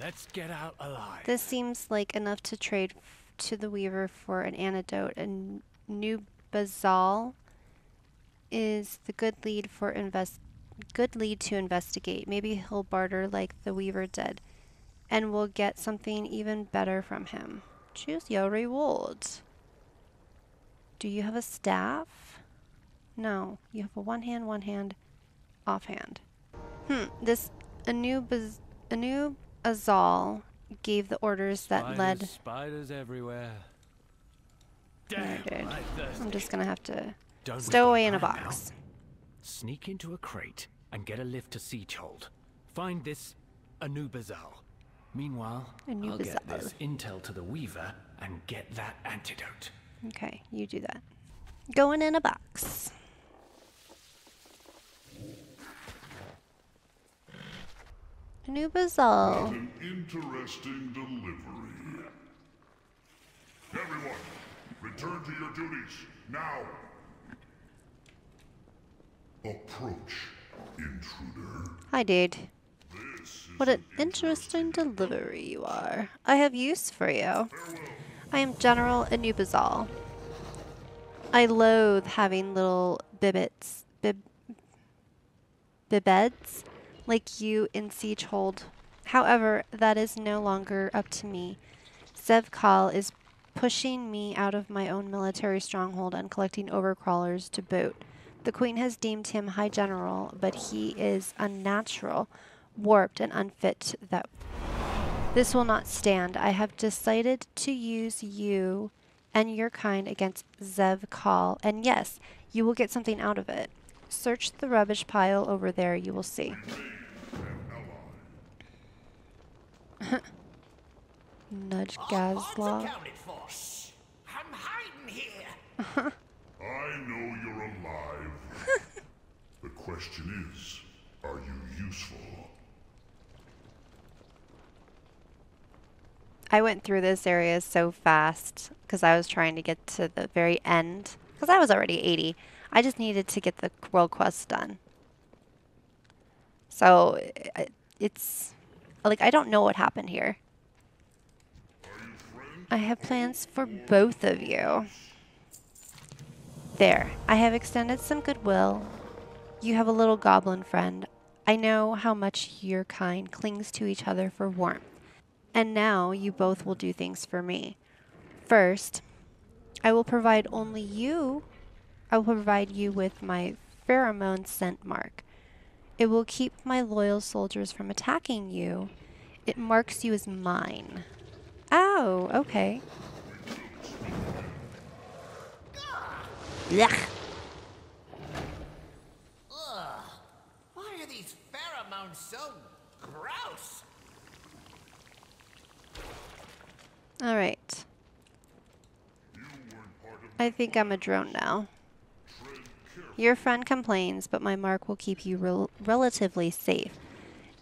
Let's get out alive. This seems like enough to trade f- to the Weaver for an antidote. A n- new Bazal is the good lead for invest good lead to investigate. Maybe he'll barter like the Weaver did, and we'll get something even better from him. Choose your rewards. Do you have a staff? No, you have a one hand, one hand, offhand. Hmm. This Anub Baz- Anub Azal gave the orders that spiders, led. Spiders everywhere. Damn, dude. I thirsty. I'm just gonna have to stow away in a behind now. box. Sneak into a crate and get a lift to Siegehold. Find this Anub'azal. Meanwhile, I'll get this intel to the Weaver and get that antidote. Okay, you do that. Going in a box. Anub'azal. What an interesting delivery. Everyone, return to your duties, now. Approach, intruder. Hi, dude. What an interesting delivery you are. I have use for you. I am General Anub'azal. I loathe having little bibbits, bib, bibeds like you in Siegehold. However, that is no longer up to me. Zevkal is pushing me out of my own military stronghold and collecting overcrawlers to boot. The Queen has deemed him High General, but he is unnatural, warped, and unfit that this will not stand. I have decided to use you and your kind against Zev Kal, and yes, you will get something out of it. Search the rubbish pile over there, you will see. [laughs] Nudge Gazlaw. I'm hiding here. [laughs] I know you're alive. the question is, are you useful? I went through this area so fast because I was trying to get to the very end because I was already 80. I just needed to get the world quest done. So it's like I don't know what happened here. I have plans for both of you. There, I have extended some goodwill. You have a little goblin friend. I know how much your kind clings to each other for warmth. And now you both will do things for me. First, I will provide only you, I will provide you with my pheromone scent mark. It will keep my loyal soldiers from attacking you. It marks you as mine. Oh, okay. Yuck. Ugh. Why are these so gross? All right. I think I'm a drone now. Your friend complains, but my mark will keep you rel relatively safe.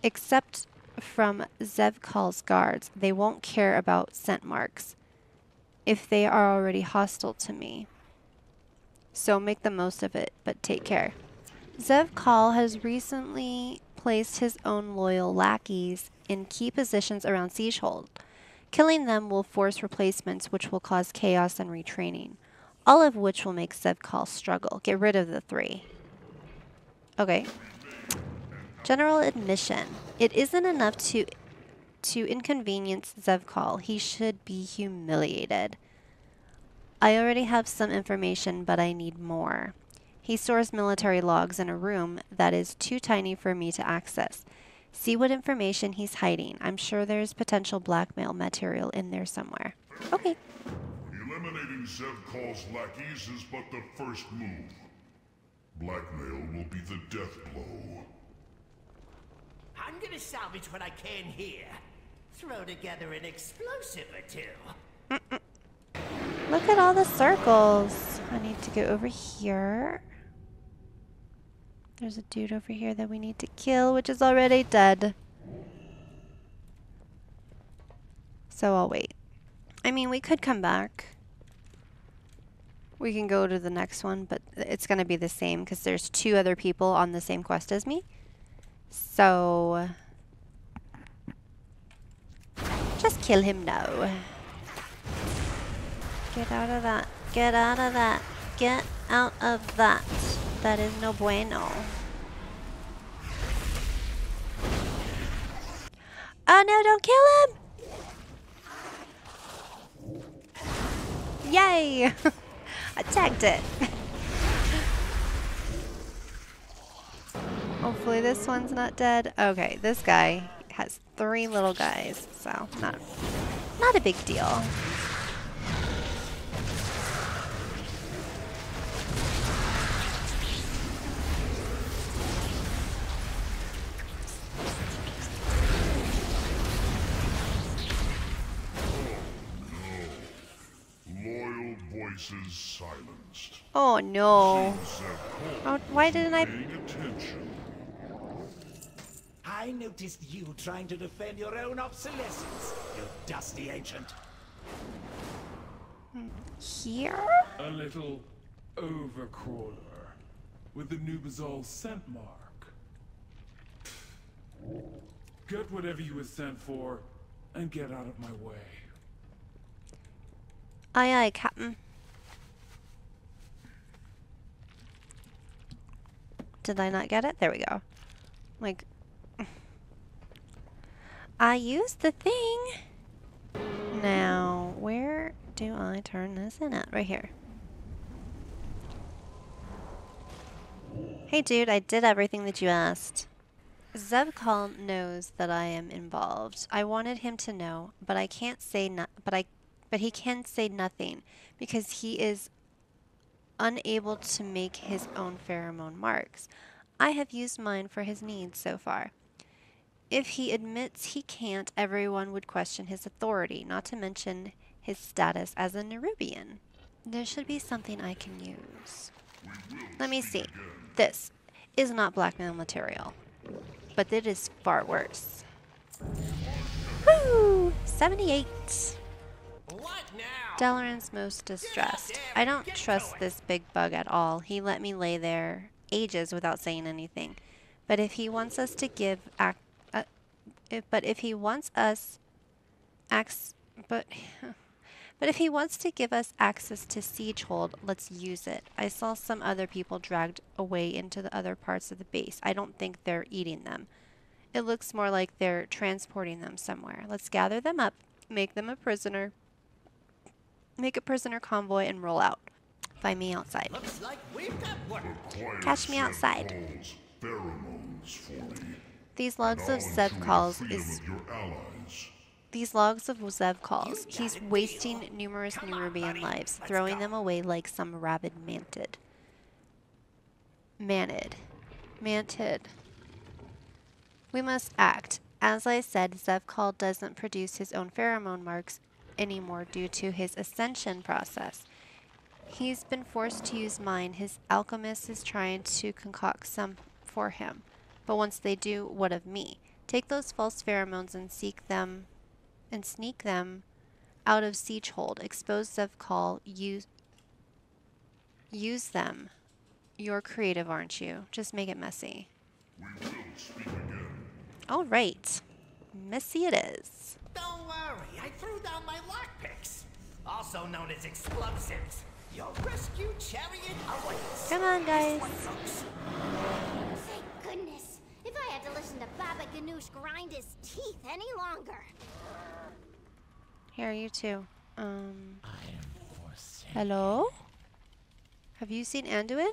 Except from Zevkal's guards, they won't care about scent marks if they are already hostile to me. So make the most of it, but take care. Zevkal has recently placed his own loyal lackeys in key positions around Siegehold. Killing them will force replacements, which will cause chaos and retraining. All of which will make Zevkal struggle. Get rid of the three. Okay. General admission. It isn't enough to to inconvenience Zevkal. He should be humiliated. I already have some information, but I need more. He stores military logs in a room that is too tiny for me to access. See what information he's hiding. I'm sure there's potential blackmail material in there somewhere. Okay. Eliminating Zevkal's lackeys is but the first move. Blackmail will be the death blow. I'm gonna salvage what I can here. Throw together an explosive or two. Look at all the circles. I need to go over here. There's a dude over here that we need to kill, which is already dead. So I'll wait. I mean, we could come back. We can go to the next one, but it's going to be the same because there's two other people on the same quest as me. So... Just kill him now. Get out of that. Get out of that. Get out of that. That is no bueno. Oh no, don't kill him! Yay! [laughs] I tagged it. [laughs] Hopefully this one's not dead. Okay, this guy has three little guys, so not not a big deal. Voices silenced. Oh no. Oh, why didn't I? Paying attention. I noticed you trying to defend your own obsolescence, you dusty ancient. Hmm, here? A little overcrawler. with the Nubazol scent mark. Get whatever you were sent for, and get out of my way. Aye aye, Captain. Did I not get it? There we go. Like, [sighs] I used the thing. Now, where do I turn this in at? Right here. Hey dude, I did everything that you asked. Zevkal knows that I am involved. I wanted him to know, but I can't say no but I but he can say nothing because he is unable to make his own pheromone marks. I have used mine for his needs so far. If he admits he can't, everyone would question his authority, not to mention his status as a Nerubian. There should be something I can use. Let me see. This is not blackmail material, but it is far worse. Woo! 78. Delaran's most distressed. I don't trust this big bug at all. He let me lay there ages without saying anything. But if he wants us to give ac uh, if, but if he wants us acts but [sighs] but if he wants to give us access to Siegehold, let's use it. I saw some other people dragged away into the other parts of the base. I don't think they're eating them. It looks more like they're transporting them somewhere. Let's gather them up, make them a prisoner, make a prisoner convoy, and roll out. Find me outside. Looks like we've got work. Catch me outside. Pheromones for me. These logs of Zev calls is of your allies. these logs of Zev calls. He's wasting numerous Nerubian lives, throwing them away like some rabid mantid. Manid. Mantid. We must act. As I said, Zevkal doesn't produce his own pheromone marks anymore due to his ascension process. He's been forced to use mine. His alchemist is trying to concoct some for him. But once they do, what of me? Take those false pheromones and seek them and sneak them out of Siegehold. Expose Zevkal. Use use them. You're creative, aren't you? Just make it messy. All right. Messy it is. Don't worry, I threw down my lockpicks, also known as explosives. Your rescue chariot awaits. Come on, guys. Thank goodness. If I had to listen to Baba Ganoush grind his teeth any longer. Here, you too. Um. Hello? Have you seen Anduin?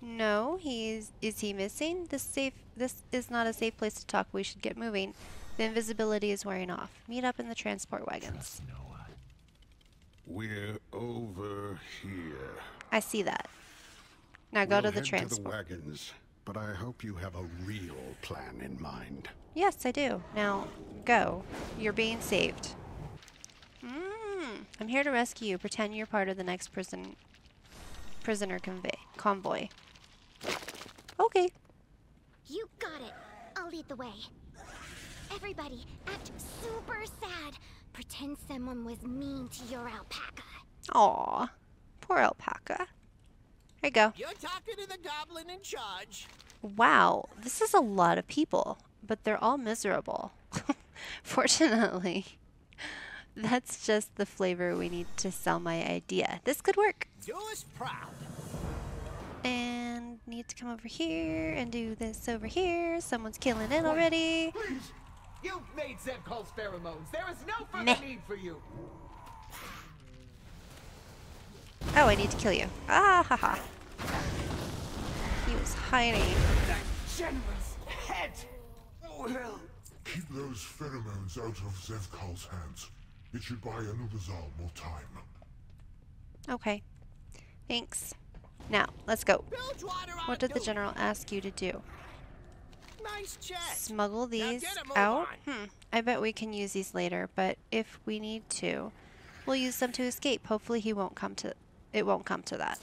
No, he's. Is he missing? This safe. This is not a safe place to talk. We should get moving. The invisibility is wearing off. Meet up in the transport wagons. We're over here. I see that. Now go We'll to the transport. to the wagons, but I hope you have a real plan in mind. Yes, I do. Now, go. You're being saved. Mm, I'm here to rescue you. Pretend you're part of the next prison prisoner convey convoy. Okay. You got it. I'll lead the way. Everybody, act super sad. Pretend someone was mean to your alpaca. Aw. Poor alpaca. Here you go. You're talking to the goblin in charge. Wow, this is a lot of people, but they're all miserable. [laughs] Fortunately, that's just the flavor we need to sell my idea. This could work. Do us proud. And need to come over here and do this over here. Someone's killing it already. You've made Zev calls pheromones. There is no further Meh. need for you. Oh, I need to kill you. Ah, ha, ha. He was hiding. That generous head. Well, Keep those pheromones out of Zevkal's hands. It should buy Anub'azal more time. Okay. Thanks. Now, let's go. What did the general ask you to do? Nice. Smuggle these get a move out? Hmm. I bet we can use these later, but if we need to, we'll use them to escape. Hopefully he won't come to it won't come to that.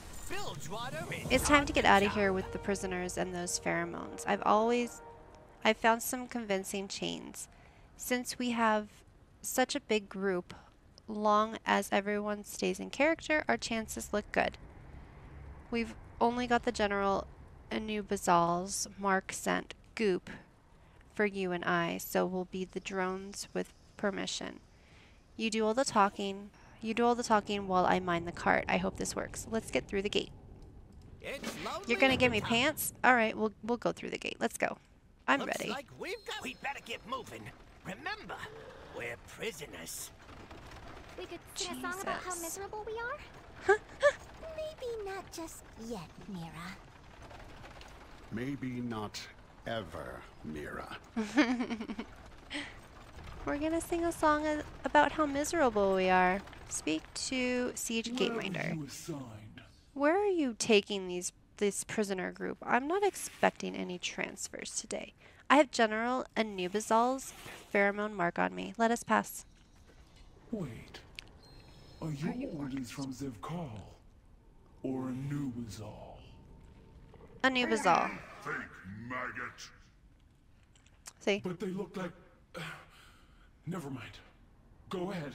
It's time to get out of here with the prisoners and those pheromones. I've always I've found some convincing chains. Since we have such a big group, long as everyone stays in character, our chances look good. We've only got the General Anub'azal's Mark sent goop for you and I, so we'll be the drones with permission. You do all the talking. You do all the talking while I mind the cart. I hope this works. Let's get through the gate. You're gonna give me pants? All right, we'll we'll go through the gate. Let's go. I'm Looks ready. like we've got. We better get moving. Remember, we're prisoners. We could sing a song about how Jesus. miserable we are? [laughs] Maybe not just yet, Mira. Maybe not ever, Mira. [laughs] We're gonna sing a song about how miserable we are. Speak to Siege Gateminder. You. Where are you taking these this prisoner group? I'm not expecting any transfers today. I have General Anub'azal's pheromone mark on me. Let us pass. Wait. Are your orders from Zevkal? Or Anub'azal? Anub'azal. Fake maggot. See? But they look like. [sighs] Never mind. Go ahead.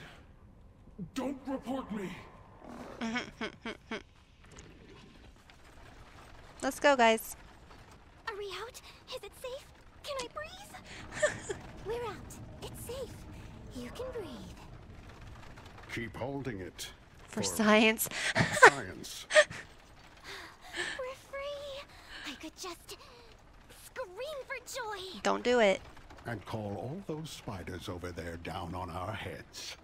Don't report me. [laughs] Let's go, guys. Are we out? Is it safe? Can I breathe? [laughs] We're out. It's safe. You can breathe. Keep holding it. For science. science. [laughs] We're free. I could just scream for joy. Don't do it. And call all those spiders over there down on our heads.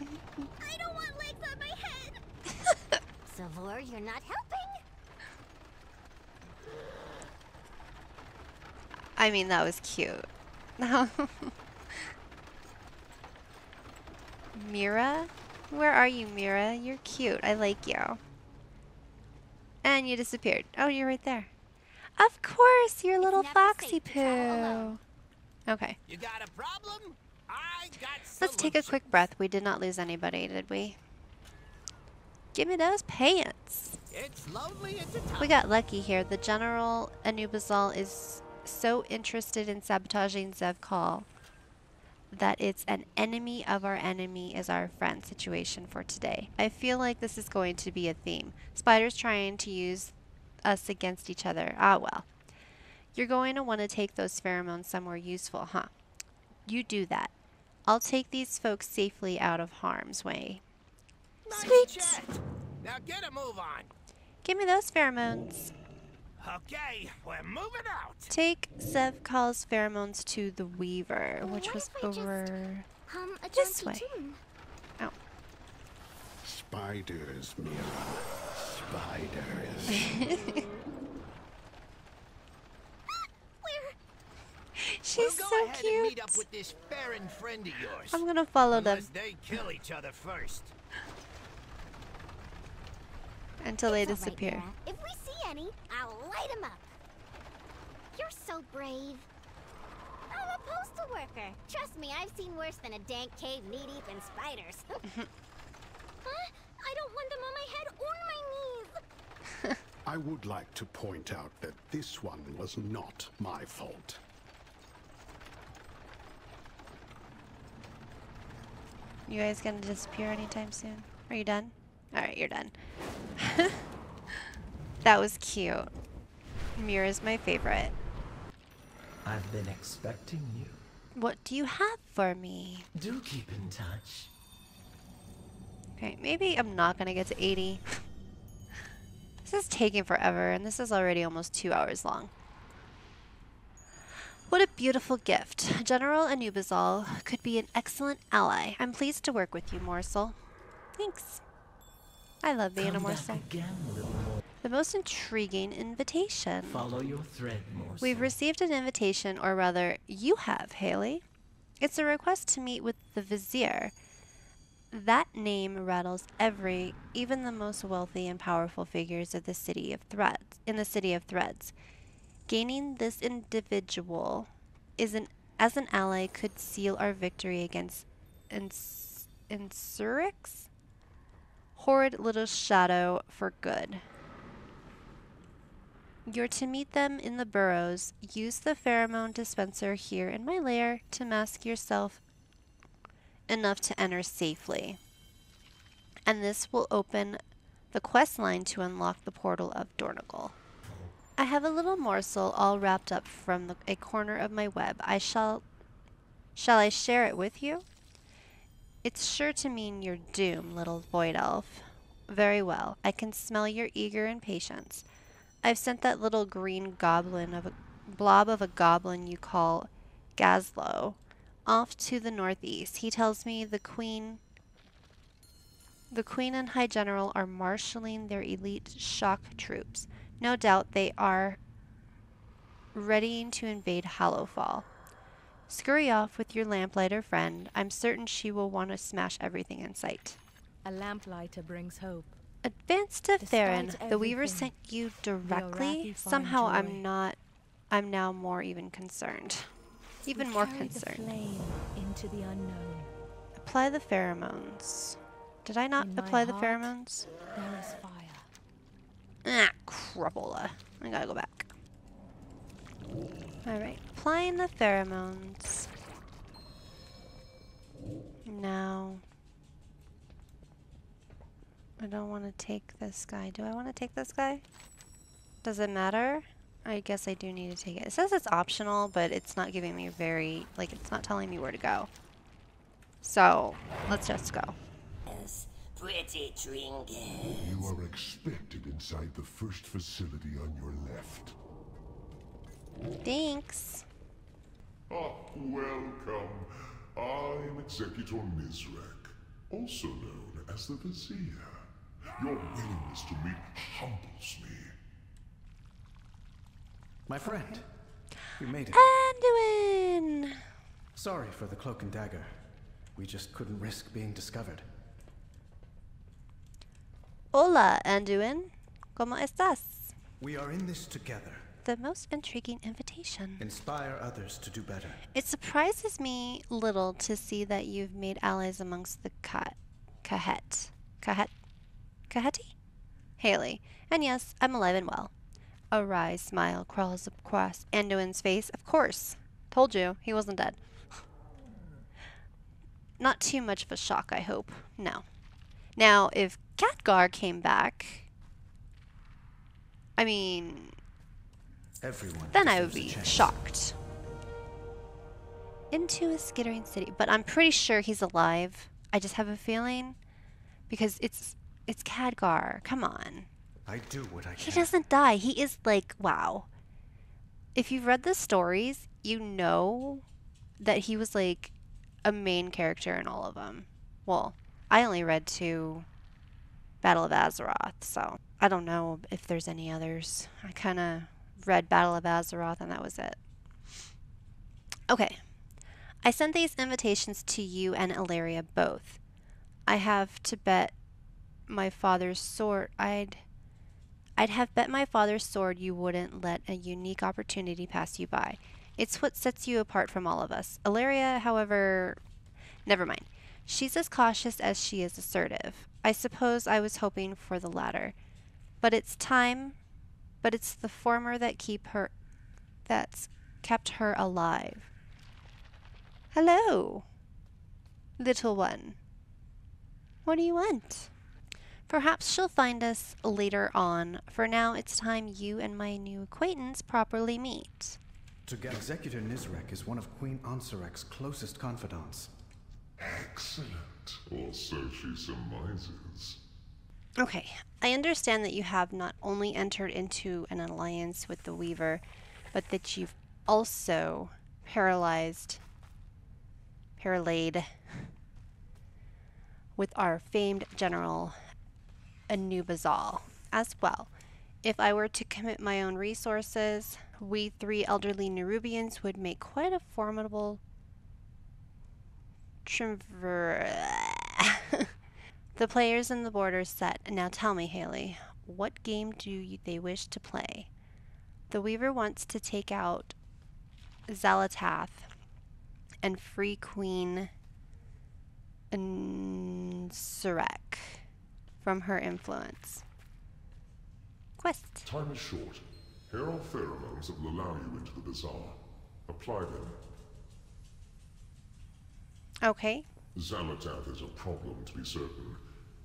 I don't want legs on my head. [laughs] Savor, you're not helping. I mean, that was cute. [laughs] Mira? Where are you, Mira? You're cute. I like you. And you disappeared. Oh, you're right there. Of course, your little foxy poo. Okay. You got a problem? I got Let's take a quick breath. We did not lose anybody, did we? Give me those pants. It's lonely at the top. We got lucky here. The General Anub'azal is so interested in sabotaging Zevkal that it's an enemy of our enemy is our friend situation for today. I feel like this is going to be a theme. Spiders trying to use us against each other. Ah, well. You're going to want to take those pheromones somewhere useful, huh? You do that. I'll take these folks safely out of harm's way. Nice Sweet. chat. Now get a move on. Give me those pheromones. Okay, we're moving out. Take Zevkal's pheromones to the Weaver, which was over Hum a this way. tune. Oh. Spiders, Mira. Spiders. [laughs] She's we'll go so ahead cute. And meet up with this Faerin friend of yours. I'm gonna follow them they kill each other first. until they It's all right, disappear. Mira. If any, I'll light 'em up. You're so brave. I'm a postal worker. Trust me, I've seen worse than a dank cave knee-deep in spiders. [laughs] huh? I don't want them on my head or my knees. [laughs] I would like to point out that this one was not my fault. You guys gonna disappear anytime soon? Are you done? Alright, you're done. [laughs] that was cute. Mira's my favorite. I've been expecting you. What do you have for me? Do keep in touch. Okay, maybe I'm not gonna get to 80. [laughs] this is taking forever, and this is already almost two hours long. What a beautiful gift. General Anub'azal could be an excellent ally. I'm pleased to work with you, Morsel. Thanks. I love the Come morsel. again, little more. The most intriguing invitation. Follow your thread, more. We've received an invitation, or rather, you have, Haley. It's a request to meet with the Vizier. That name rattles every, even the most wealthy and powerful figures of the city of Threads, in the city of Threads. Gaining this individual is an as an ally could seal our victory against Ins- Insurix? Horrid little shadow for good. You're to meet them in the burrows. Use the pheromone dispenser here in my lair to mask yourself enough to enter safely. And this will open the quest line to unlock the portal of Dornogal. I have a little morsel all wrapped up from the, a corner of my web. I shall shall I share it with you? It's sure to mean your doom, little void elf. Very well. I can smell your eager impatience. I've sent that little green goblin of a blob of a goblin you call Gazlowe off to the northeast. He tells me the queen the queen and high general are marshaling their elite shock troops. No doubt they are readying to invade Hallowfall. Scurry off with your lamplighter friend. I'm certain she will want to smash everything in sight. A lamplighter brings hope. Advance to Theron. The Weaver sent you directly. Somehow joy. I'm not I'm now more even concerned. Even We more the concerned. flame into the unknown. Apply the pheromones. Did I not In apply the heart, pheromones? There is fire. Ah, crapola. I gotta go back. Alright, applying the pheromones. Now. I don't want to take this guy. Do I want to take this guy? Does it matter? I guess I do need to take it. It says it's optional, but it's not giving me very, like, it's not telling me where to go. So, let's just go. Yes, pretty trinket. You are expected inside the first facility on your left. Thanks. Ah, welcome. I'm Executor Nizrek, also known as the Vizier. Your willingness to meet humbles me. My friend, we made it. Anduin! Sorry for the cloak and dagger. We just couldn't risk being discovered. Hola, Anduin. ¿Cómo estás? We are in this together. The most intriguing invitation. Inspire others to do better. It surprises me little to see that you've made allies amongst the Ka- Kahet. Kahet? Kaheti? Haley. And yes, I'm alive and well. A wry smile crawls across Anduin's face. Of course. Told you, he wasn't dead. Not too much of a shock, I hope. No. Now, if Khadgar came back, I mean, Everyone. then I would be shocked. Into a skittering city, but I'm pretty sure he's alive. I just have a feeling because it's it's Khadgar. Come on. I do what I He can. He doesn't die. He is like, wow. If you've read the stories, you know that he was like a main character in all of them. Well, I only read to Battle of Azeroth, so I don't know if there's any others. I kind of read Battle of Azeroth and that was it. Okay. I sent these invitations to you and Alleria both. I have to bet my father's sword I'd I'd have bet my father's sword you wouldn't let a unique opportunity pass you by. It's what sets you apart from all of us. Alleria, however, never mind. She's as cautious as she is assertive. I suppose I was hoping for the latter. But it's time, but it's the former that keep her that's kept her alive. Hello, little one. What do you want? Perhaps she'll find us later on. For now, it's time you and my new acquaintance properly meet. To get Executor Nizrek is one of Queen Ansurek's closest confidants. Excellent. Or so she surmises. Okay, I understand that you have not only entered into an alliance with the Weaver, but that you've also paralyzed, parlayed with our famed general Anub'azal as well. If I were to commit my own resources, we three elderly Nerubians would make quite a formidable [laughs] the players in the board are set. Now tell me, Haley, what game do you, they wish to play? The Weaver wants to take out Xal'atath and free Queen Surek from her influence. Quest. Time is short. Here are pheromones that will allow you into the bazaar. Apply them. Okay. Xal'atath is a problem, to be certain,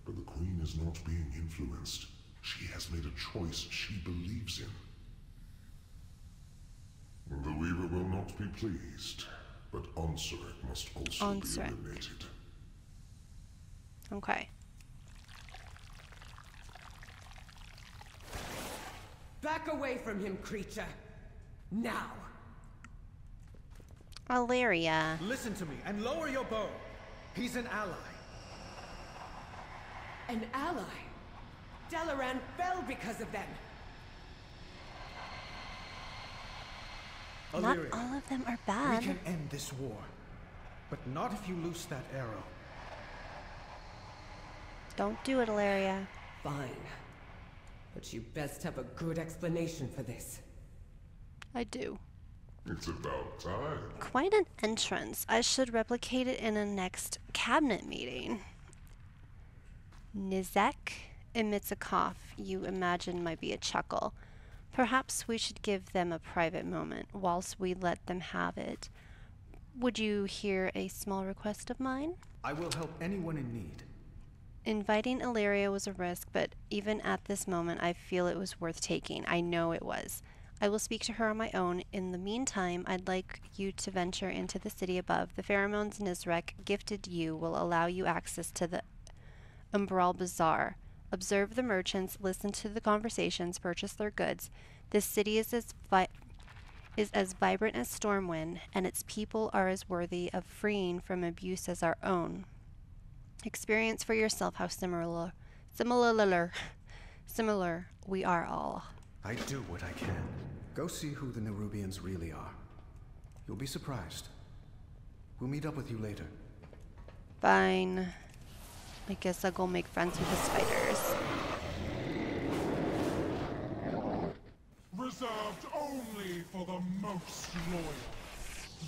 But the Queen is not being influenced. She has made a choice she believes in. The Weaver will not be pleased, but Ansurek must also be eliminated. Okay. Back away from him, creature. Now. Alleria. Listen to me and lower your bow. He's an ally. An ally? Dalaran fell because of them. Not Alleria, all of them are bad. we can end this war. But not if you loose that arrow. Don't do it, Alleria. Fine. But you best have a good explanation for this. I do. It's about time. Quite an entrance. I should replicate it in a next cabinet meeting. Nizrek emits a cough you imagine might be a chuckle. Perhaps we should give them a private moment whilst we let them have it. Would you hear a small request of mine? I will help anyone in need. Inviting Alleria was a risk, but even at this moment, I feel it was worth taking. I know it was. I will speak to her on my own. In the meantime, I'd like you to venture into the city above. The pheromones Nizrek gifted you will allow you access to the Umbral Bazaar. Observe the merchants, listen to the conversations, purchase their goods. This city is as is as vibrant as Stormwind, and its people are as worthy of freeing from abuse as our own. Experience for yourself how similar, similar, similar we are all. I do what I can. Go see who the Nerubians really are. You'll be surprised. We'll meet up with you later. Fine. I guess I'll go make friends with the spiders. Reserved only for the most loyal.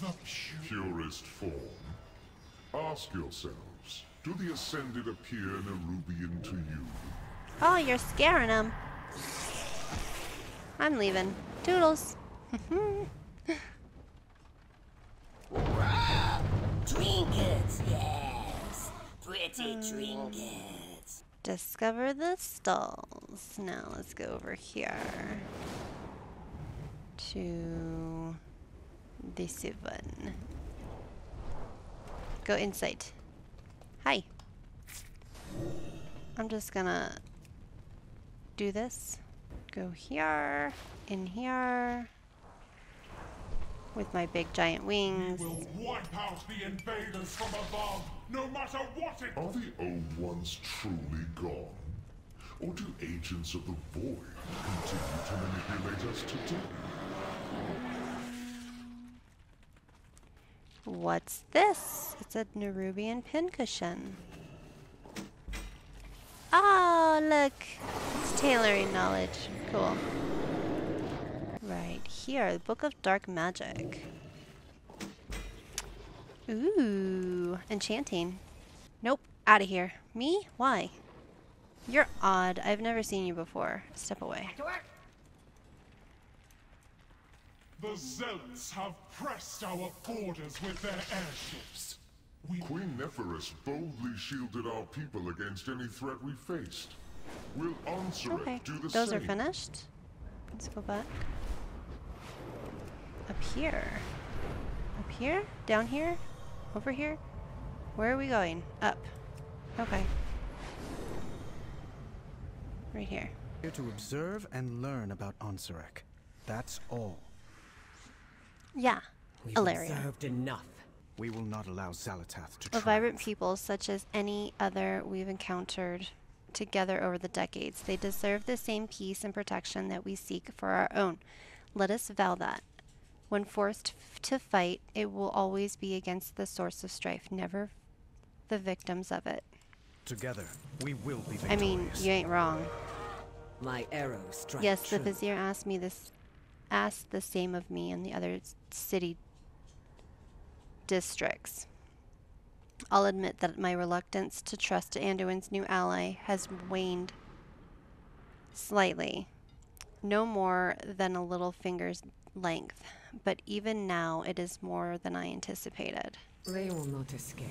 The pure. Purest form. Ask yourselves, do the Ascended appear Nerubian to you? Oh, you're scaring them. I'm leaving. Toodles. [laughs] Trinkets, yes. Pretty trinkets. Discover the stalls. Now let's go over here to this one. Go inside. Hi. I'm just gonna do this. Go here, in here, with my big giant wings. Will wipe out the invaders from above, no matter what it. Are the old ones truly gone? Or do agents of the Void continue to manipulate us today? What's this? It's a Nerubian pincushion. Oh, look. It's tailoring knowledge. Cool. Right here, the Book of Dark Magic. Ooh, enchanting. Nope, out of here. Me? Why? You're odd. I've never seen you before. Step away. The Zealots have pressed our borders with their airships. We... Queen Neferess boldly shielded our people against any threat we faced. We'll answer Okay, do the those same? are finished. Let's go back. Up here. Up here? Down here? Over here? Where are we going? Up. Okay. Right here. Here to observe and learn about Ansurek. That's all. Yeah. We've Alleria. observed enough. We will not allow Xal'atath to A vibrant people such as any other we've encountered together over the decades. They deserve the same peace and protection that we seek for our own. Let us vow that. When forced f- to fight, it will always be against the source of strife, never the victims of it. Together, we will be victorious. I mean, you ain't wrong. My arrows strike Yes, the true. vizier asked me this, asked the same of me and the other s- city districts. I'll admit that my reluctance to trust Anduin's new ally has waned slightly. No more than a little finger's length, but even now it is more than I anticipated. They will not escape.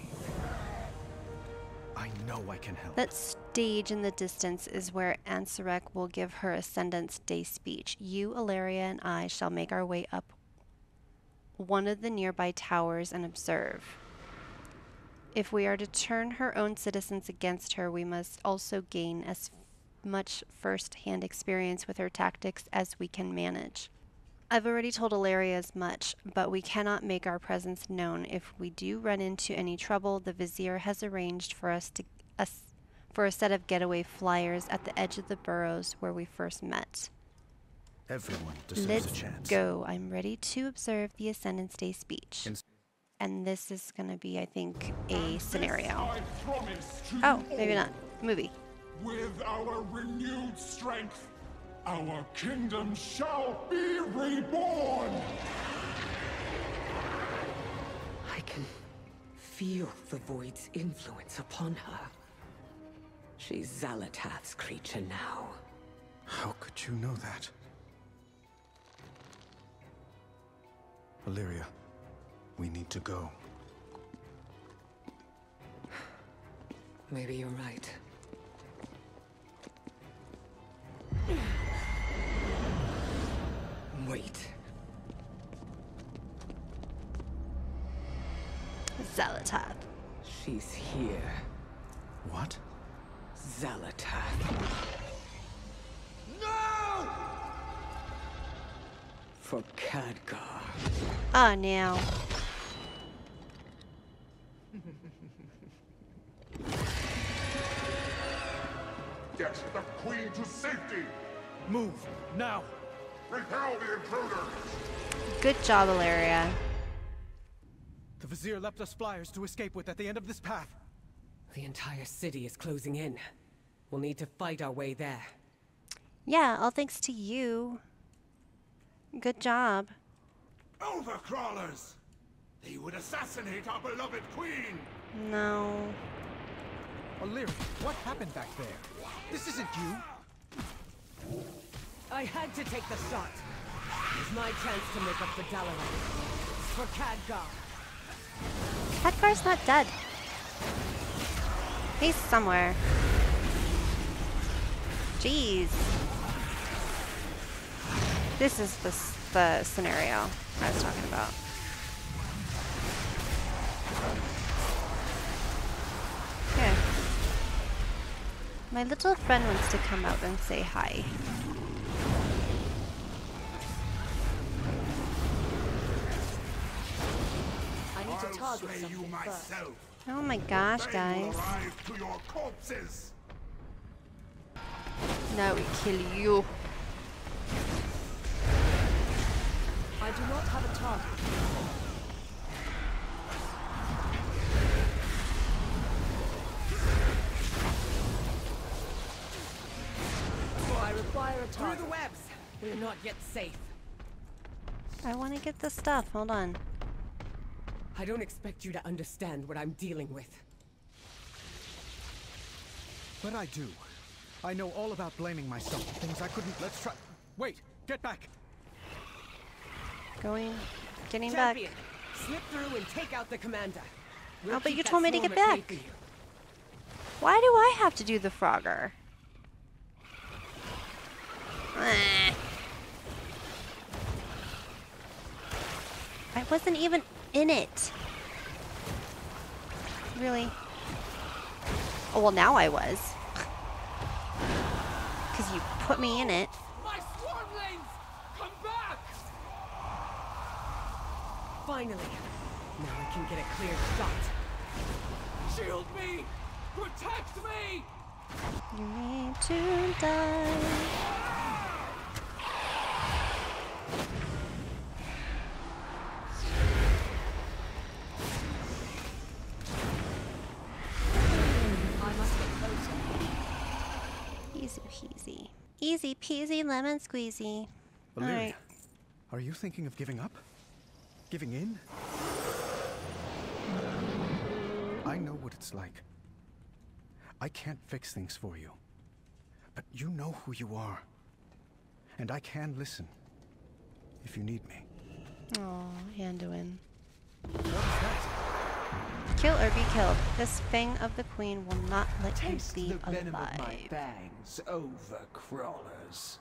I know I can help. That stage in the distance is where Ansurek will give her Ascendance Day speech. You, Alleria, and I shall make our way up one of the nearby towers and observe. If we are to turn her own citizens against her, we must also gain as much first hand experience with her tactics as we can manage. I've already told Alleria as much, but we cannot make our presence known. If we do run into any trouble, the Vizier has arranged for us to us for a set of getaway flyers at the edge of the burrows where we first met. Everyone deserves Let's a chance. go. I'm ready to observe the Ascendance Day speech. and this is going to be, I think, a scenario. I Oh, maybe not. Movie. With our renewed strength, our kingdom shall be reborn! I can feel the Void's influence upon her. She's Xal'atath's creature now. How could you know that? Alleria, we need to go. Maybe you're right. Wait. Xal'atath. She's here. What? Xal'atath. No! For Khadgar. Oh, now. Get the queen to safety! Move, now! Repel the intruder! Good job, Alleria. The Vizier left us flyers to escape with at the end of this path. The entire city is closing in. We'll need to fight our way there. Yeah, all thanks to you. Good job. Overcrawlers! They would assassinate our beloved queen! No. Alleria, what happened back there? This isn't you. I had to take the shot. It's my chance to make up for Dalaran. For Khadgar. Khadgar's not dead. He's somewhere. Jeez. This is the, the scenario I was talking about. Here. My little friend wants to come out and say hi. I need to target slay you something first. myself! Oh my gosh, guys. to your corpses! Now we kill you. I do not have a target. I require a Through the webs! We're not yet safe. I want to get the stuff. Hold on. I don't expect you to understand what I'm dealing with. But I do. I know all about blaming myself for things I couldn't. Let's try. Wait, get back. Going. Getting Champion, slip through and take out the commander. We'll Oh, but you told me to get back. back. Why do I have to do the Frogger? [sighs] I wasn't even in it. Really? Oh, well, now I was. [laughs] Because you put me in it. My swarmlings! Come back! Finally. Now I can get a clear shot. Shield me! Protect me! You need to die. I must get closer. Easy peasy. Easy peasy lemon squeezy. Alleria, Alright. are you thinking of giving up? Giving in? I know what it's like. I can't fix things for you. But you know who you are. And I can listen. If you need me. Oh, Anduin. What is that? Kill or be killed. This Fang of the Queen will not let Taste you the be venom alive. of my fangs, overcrawlers.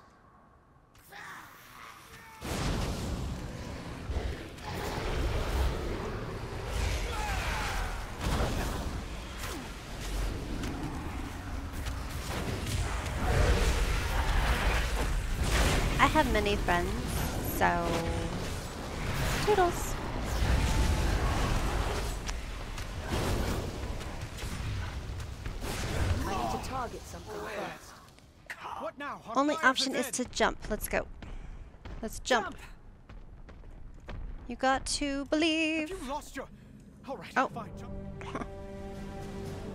I have many friends, so toodles. I need to target something first. What now? Only option are is to jump. Let's go. Let's jump. You got to believe. You lost your. All right. Oh. Fine. Jump.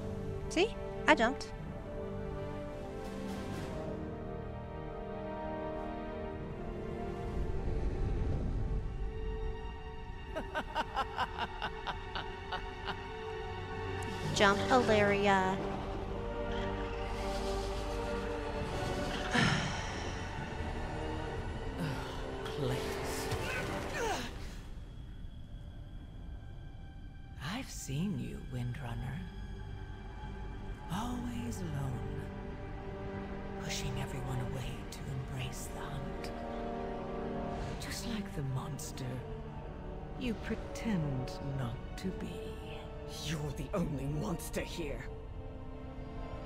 [laughs] See? I jumped. Jump, Alleria. Place. I've seen you, Windrunner. Always alone. Pushing everyone away to embrace the hunt. Just like the monster you pretend not to be. You're the only monster here.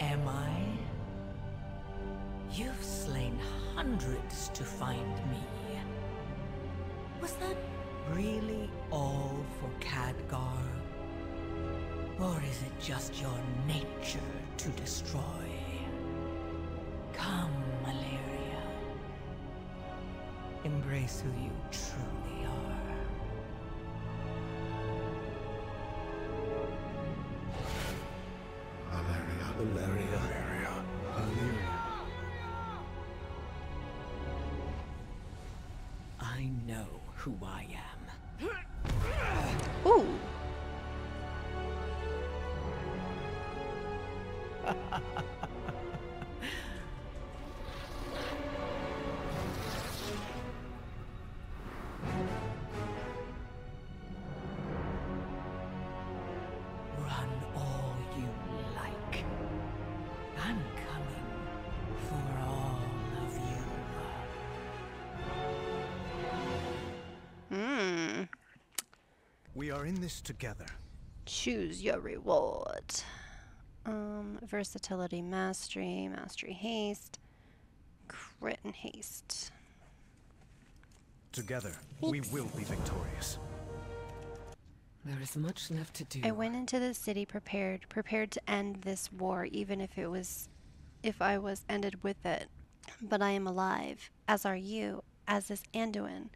Am I? You've slain hundreds to find me. Was that really all for Khadgar? Or is it just your nature to destroy? Come, Malaria. Embrace who you truly Valeria. Valeria. Valeria. I know who I am. Ooh. We are in this together. Choose your reward. Um, versatility, mastery, mastery, haste, crit and haste. Together, we will be victorious. There is much left to do. I went into the city prepared, prepared to end this war, even if it was, if I was ended with it. But I am alive, as are you, as is Anduin.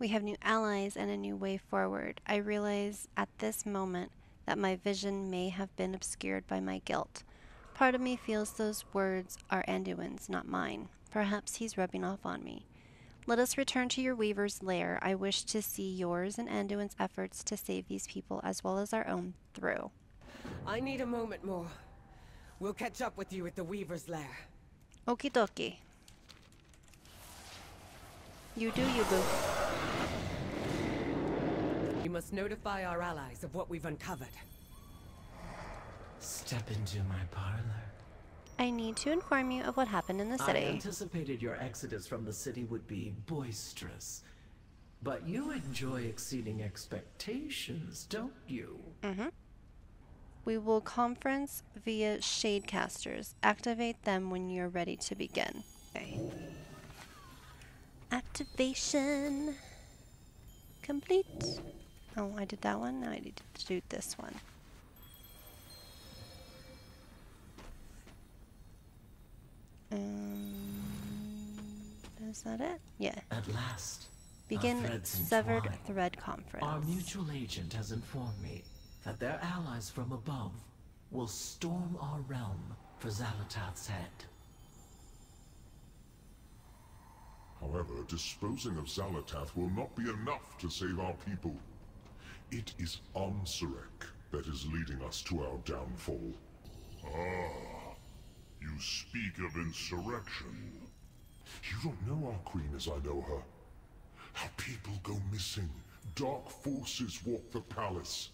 We have new allies and a new way forward. I realize at this moment that my vision may have been obscured by my guilt. Part of me feels those words are Anduin's, not mine. Perhaps he's rubbing off on me. Let us return to your weaver's lair. I wish to see yours and Anduin's efforts to save these people as well as our own through. I need a moment more. We'll catch up with you at the Weaver's Lair. Okie dokie. You do you, boo. You must notify our allies of what we've uncovered. Step into my parlor. I need to inform you of what happened in the city. I anticipated your exodus from the city would be boisterous. But you enjoy exceeding expectations, don't you? Mm-hmm. We will conference via Shadecasters. Activate them when you're ready to begin. Okay. Activation complete. Oh, I did that one. Now I need to do this one. Um, is that it? Yeah. At last. Begin threads severed entwine. thread conference. Our mutual agent has informed me that their allies from above will storm our realm for Xal'atath's head. However, disposing of Xal'atath will not be enough to save our people. It is Ansurek that is leading us to our downfall. Ah, you speak of insurrection. You don't know our queen as I know her. Our people go missing. Dark forces walk the palace.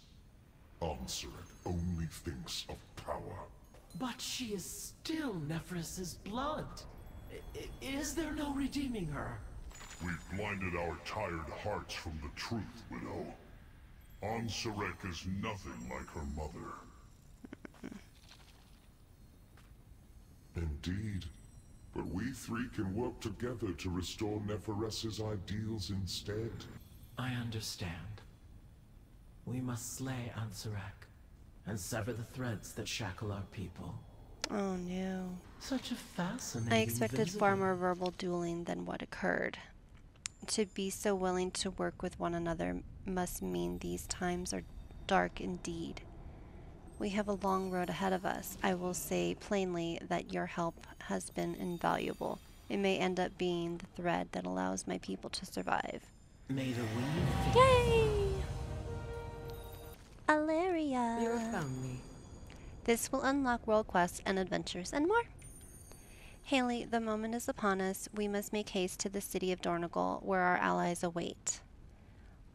Ansurek only thinks of power. But she is still Neferess's blood. I- is there no redeeming her? We've blinded our tired hearts from the truth, Widow. Ansurek is nothing like her mother. [laughs] Indeed. But we three can work together to restore Neferess's ideals instead. I understand. We must slay Ansurek and sever the threads that shackle our people. Oh no. Such a fascinating I expected far more verbal dueling than what occurred. To be so willing to work with one another must mean these times are dark indeed. We have a long road ahead of us. I will say plainly that your help has been invaluable. It may end up being the thread that allows my people to survive. May the weave Yay! Alleria! You have found me. This will unlock world quests and adventures and more. Haley, the moment is upon us. We must make haste to the city of Dornogal, where our allies await.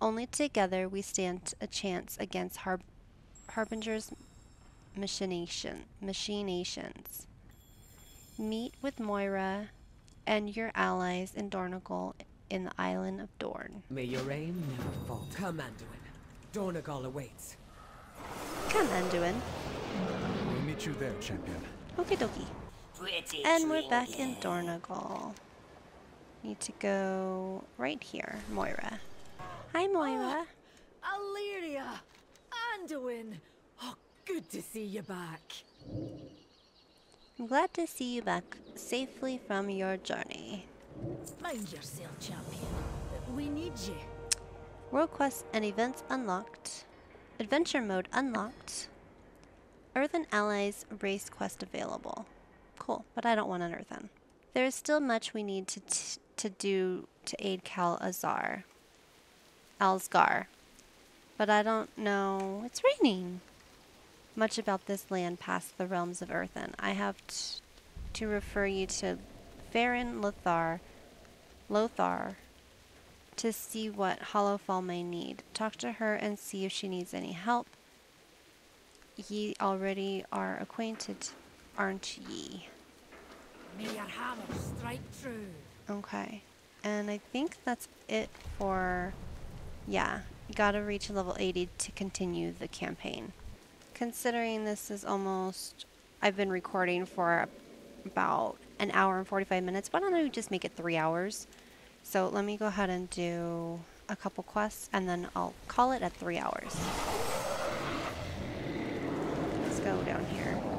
Only together we stand a chance against Harb- Harbinger's machination machinations. Meet with Moira and your allies in Dornogal in the island of Dorn. May your aim never fall. Come, Anduin. Dornogal awaits. Come, Anduin. We'll meet you there, champion. Okie dokie. And we're back in. Dornogal. Need to go right here, Moira. Hi, oh, Moira. Alleria! Anduin! Oh, good to see you back. I'm glad to see you back safely from your journey. Mind yourself, champion. We need you. World quests and events unlocked. Adventure mode unlocked. Earthen Allies race quest available. Cool, but I don't want an Earthen. There is still much we need to to do to aid Cal Azar. Alsgar. But I don't know. It's raining. Much about this land past the realms of Earthen. I have to refer you to Faerin Lothar. Lothar to see what Hallowfall may need. Talk to her and see if she needs any help. Ye already are acquainted, aren't ye? May your hammer strike true. Okay. And I think that's it for. Yeah, you gotta reach level 80 to continue the campaign. Considering this is almost. I've been recording for about an hour and 45 minutes. Why don't I just make it three hours? So let me go ahead and do a couple quests and then I'll call it at three hours. Let's go down here.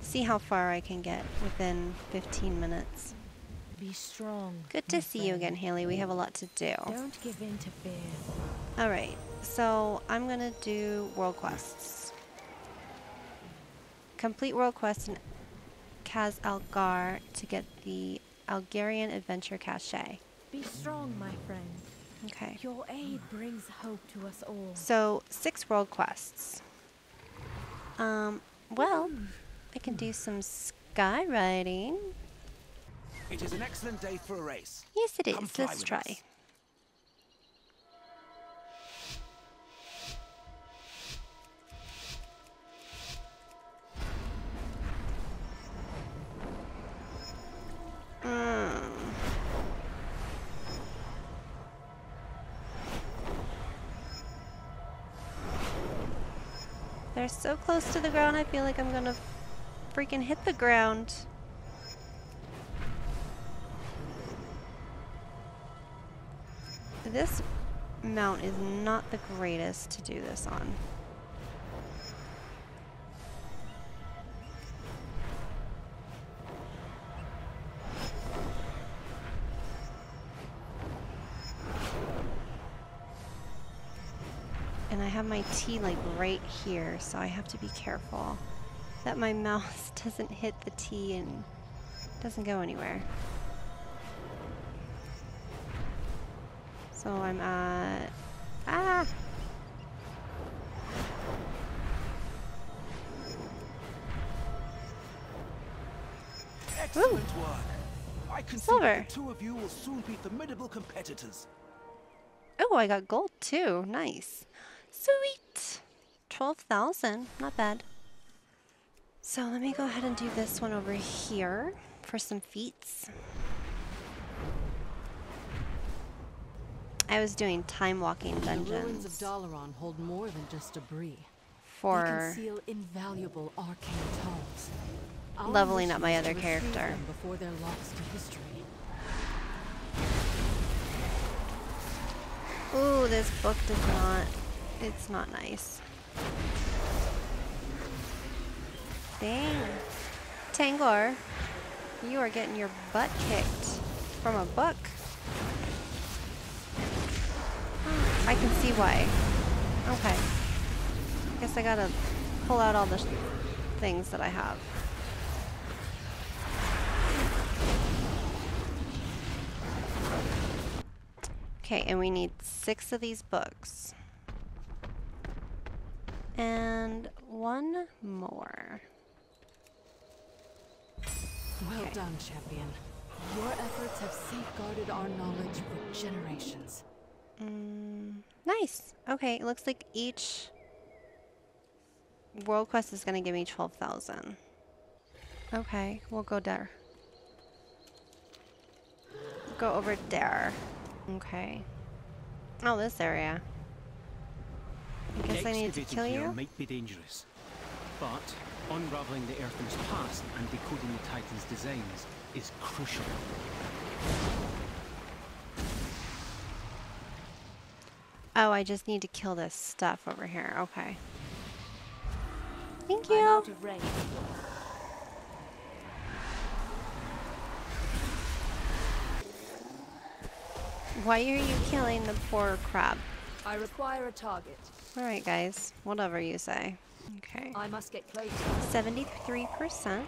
See how far I can get within 15 minutes. Be strong. Good to see you again, Haley. We have a lot to do. Don't give in to fear. Alright, so I'm gonna do world quests. Complete world quest in Khaz Algar to get the Algarian Adventure Cache. Be strong, my friend. Okay. Your aid brings hope to us all. So, six world quests. Um, well, I can do some skywriting. It is an excellent day for a race. Yes, it Come is. Let's try. us. Mm. They're so close to the ground, I feel like I'm gonna freaking hit the ground. This mount is not the greatest to do this on. And I have my T like right here, so I have to be careful that my mouse [laughs] doesn't hit the T and doesn't go anywhere. So I'm at ah Excellent work. I can see Silver. that the two of you will soon be formidable competitors. Oh, I got gold too. Nice. Sweet. 12,000. Not bad. So let me go ahead and do this one over here for some feats. I was doing time walking dungeons. The ruins of Dalaran hold more than just debris. for They conceal invaluable arcane tomes. Our leveling up my other character. Before they're lost to history. Ooh, this book does not. It's not nice. Dang. Tangor, you are getting your butt kicked from a book. I can see why. Okay. I guess I gotta pull out all the things that I have. Okay, and we need six of these books. And one more. Well Okay. done, champion. Your efforts have safeguarded our knowledge for generations. Mm, nice. Okay, it looks like each world quest is going to give me 12,000. Okay, we'll go there. Go over there. Okay. Oh, this area. I guess I need to Excavating kill here you? might be dangerous, but unraveling the Earthen's past and decoding the Titan's designs is crucial. Oh, I just need to kill this stuff over here. Okay. Thank you. Out of range. Why are you killing the poor crab? I require a target. Alright, guys. Whatever you say. Okay. I must get closer. 73%.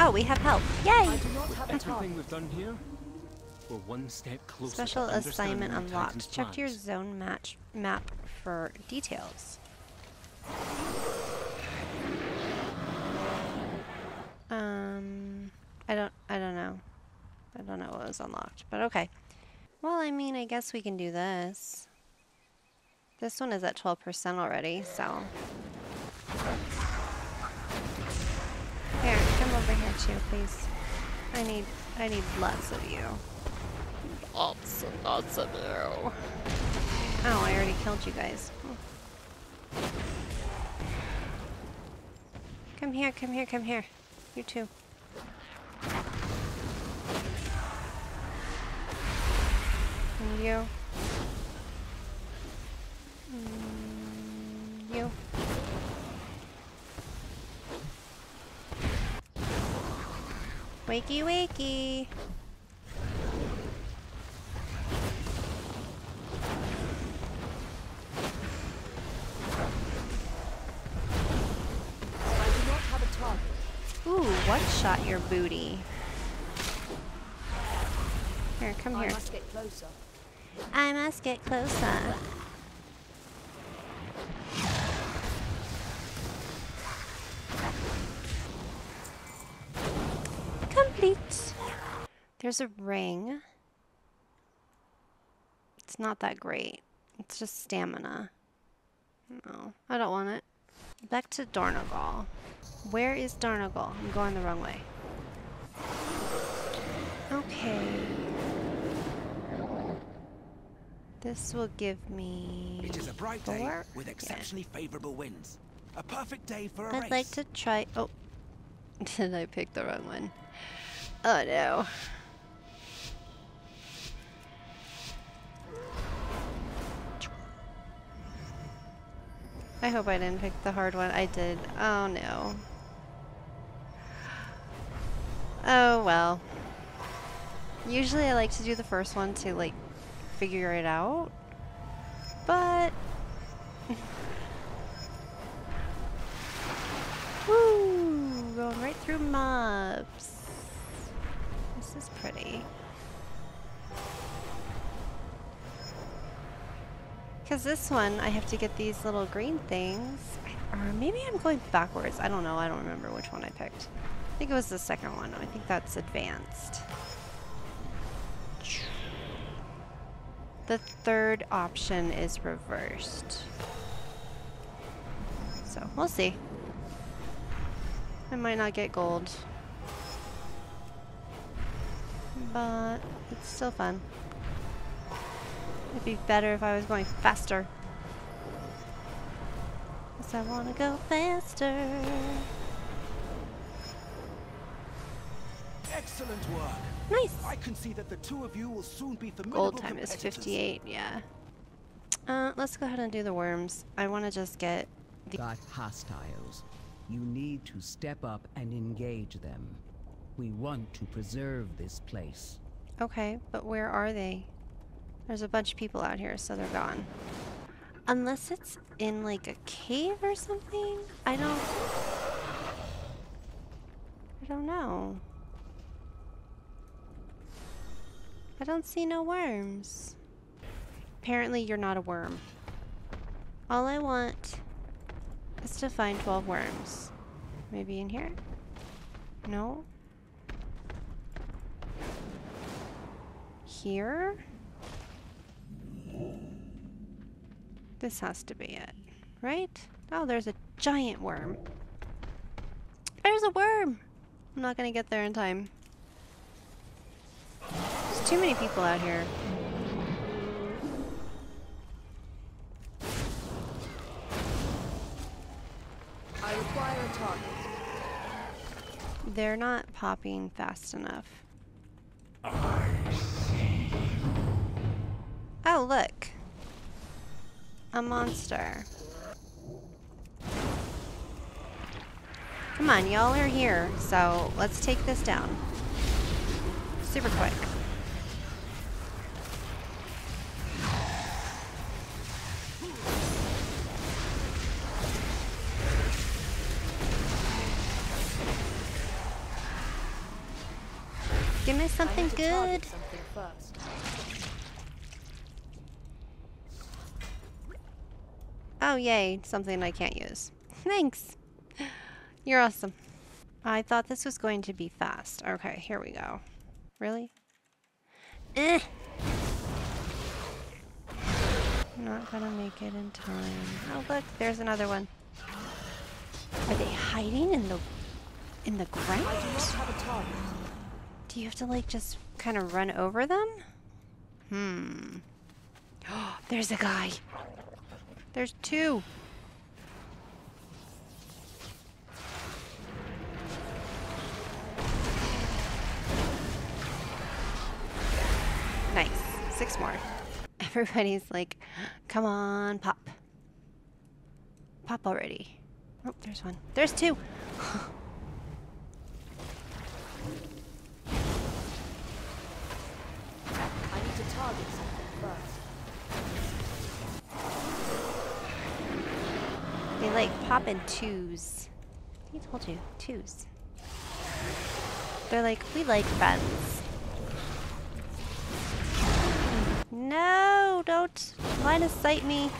Oh, we have help. Yay! I do not have Everything we've done here, we're one step closer Special to assignment unlocked. Check your zone match map for details. Um, I don't, I don't know. I don't know what was unlocked, but okay. Well, I mean, I guess we can do this. This one is at 12% already, so. Here, come over here too, please. I need, I need lots of you. Lots and lots of you. Oh, I already killed you guys. Come here, come here, come here. You too. And you. Mm, you. Wakey, wakey. Ooh, what shot your booty? Here, come I here. must get closer. I must get closer. Complete. There's a ring. It's not that great. It's just stamina. No, I don't want it. Back to Dornogal. Where is Dornogal? I'm going the wrong way. Okay. This will give me. It is a bright day four? with Yeah. exceptionally favorable winds. A perfect day for a I'd race. like to try. Oh, [laughs] did I pick the wrong one? Oh no. I hope I didn't pick the hard one. I did. Oh no. Oh well. Usually I like to do the first one to like figure it out. But [laughs] Woo! Going right through mobs. This is pretty. Because this one, I have to get these little green things. Or maybe I'm going backwards. I don't know. I don't remember which one I picked. I think it was the second one. I think that's advanced. The third option is reversed. So, we'll see. I might not get gold. But it's still fun. It'd be better if I was going faster. Cause I wanna go faster. Excellent work. Nice. I can see that the two of you will soon be Gold formidable time is 58, yeah. Uh, let's go ahead and do the worms. I want to just get the... Got hostiles. You need to step up and engage them. We want to preserve this place. Okay, but where are they? There's a bunch of people out here, so they're gone. Unless it's in, like, a cave or something? I don't... I don't know. I don't see no worms. Apparently you're not a worm. All I want is to find 12 worms. Maybe in here? No? Here? This has to be it, right? Oh, there's a giant worm. There's a worm! I'm not gonna get there in time. There's too many people out here. I require a target. They're not popping fast enough. Oh, look. A monster. Come on, y'all are here, so let's take this down. Super quick. Give me something good. Oh, yay. Something I can't use. [laughs] Thanks. You're awesome. I thought this was going to be fast. Okay, here we go. Really? Eh. I'm not gonna make it in time. Oh, look, there's another one. Are they hiding in the in the ground? I do not have a target. Do you have to like just kind of run over them? Hmm. Oh, [gasps] There's a guy. There's two. Six more. Everybody's like, come on, pop. Pop already. Oh, there's one. There's two. I need to target something first. They like pop in twos. I told you, twos. They're like, we like friends. No, don't line of sight me.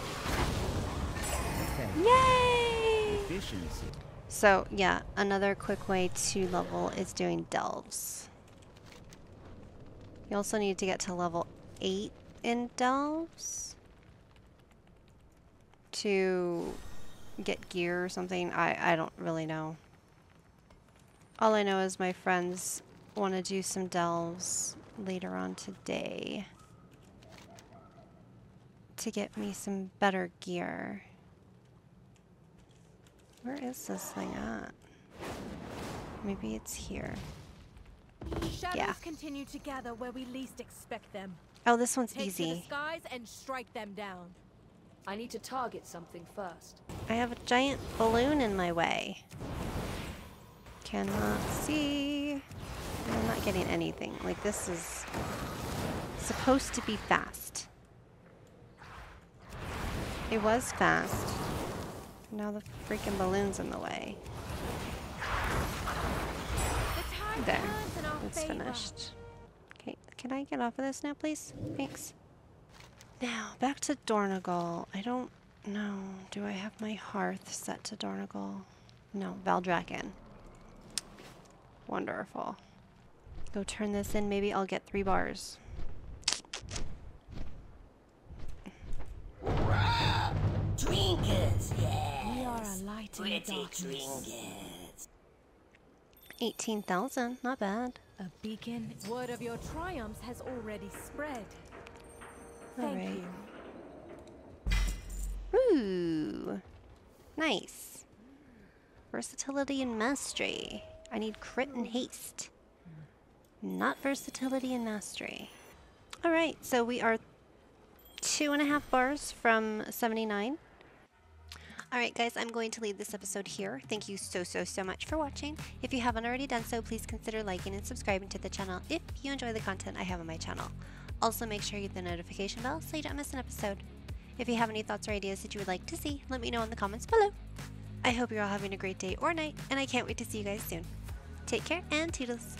Yay! Efficiency. So yeah, another quick way to level is doing delves. You also need to get to level 8 in delves to get gear or something. I, I don't really know. All I know is my friends want to do some delves later on today to get me some better gear. Where is this thing at? Maybe it's here. Shadows Yeah. continue to gather where we least expect them. Oh, this one's Take to the easy. skies and strike them down. I need to target something first. I have a giant balloon in my way. Cannot see. I'm not getting anything. Like, this is supposed to be fast. It was fast. Now the freaking balloon's in the way. There. It's finished. Okay, can I get off of this now, please? Thanks. Now, back to Dornogal. I don't know. Do I have my hearth set to Dornogal? No, Valdrakken. Wonderful. Go turn this in. Maybe I'll get three bars. Trinkets, yes. We are a light in the Pretty darkness. trinkets. 18,000. Not bad. A beacon. Word of your triumphs has already spread. All Thank right. you. Ooh. Nice. Versatility and mastery. I need crit and haste. Not versatility and mastery. Alright, so we are two and a half bars from 79. Alright guys, I'm going to leave this episode here. Thank you so, so, so much for watching. If you haven't already done so, please consider liking and subscribing to the channel if you enjoy the content I have on my channel. Also make sure you hit the notification bell so you don't miss an episode. If you have any thoughts or ideas that you would like to see, let me know in the comments below. I hope you're all having a great day or night, and I can't wait to see you guys soon. Take care and toodles!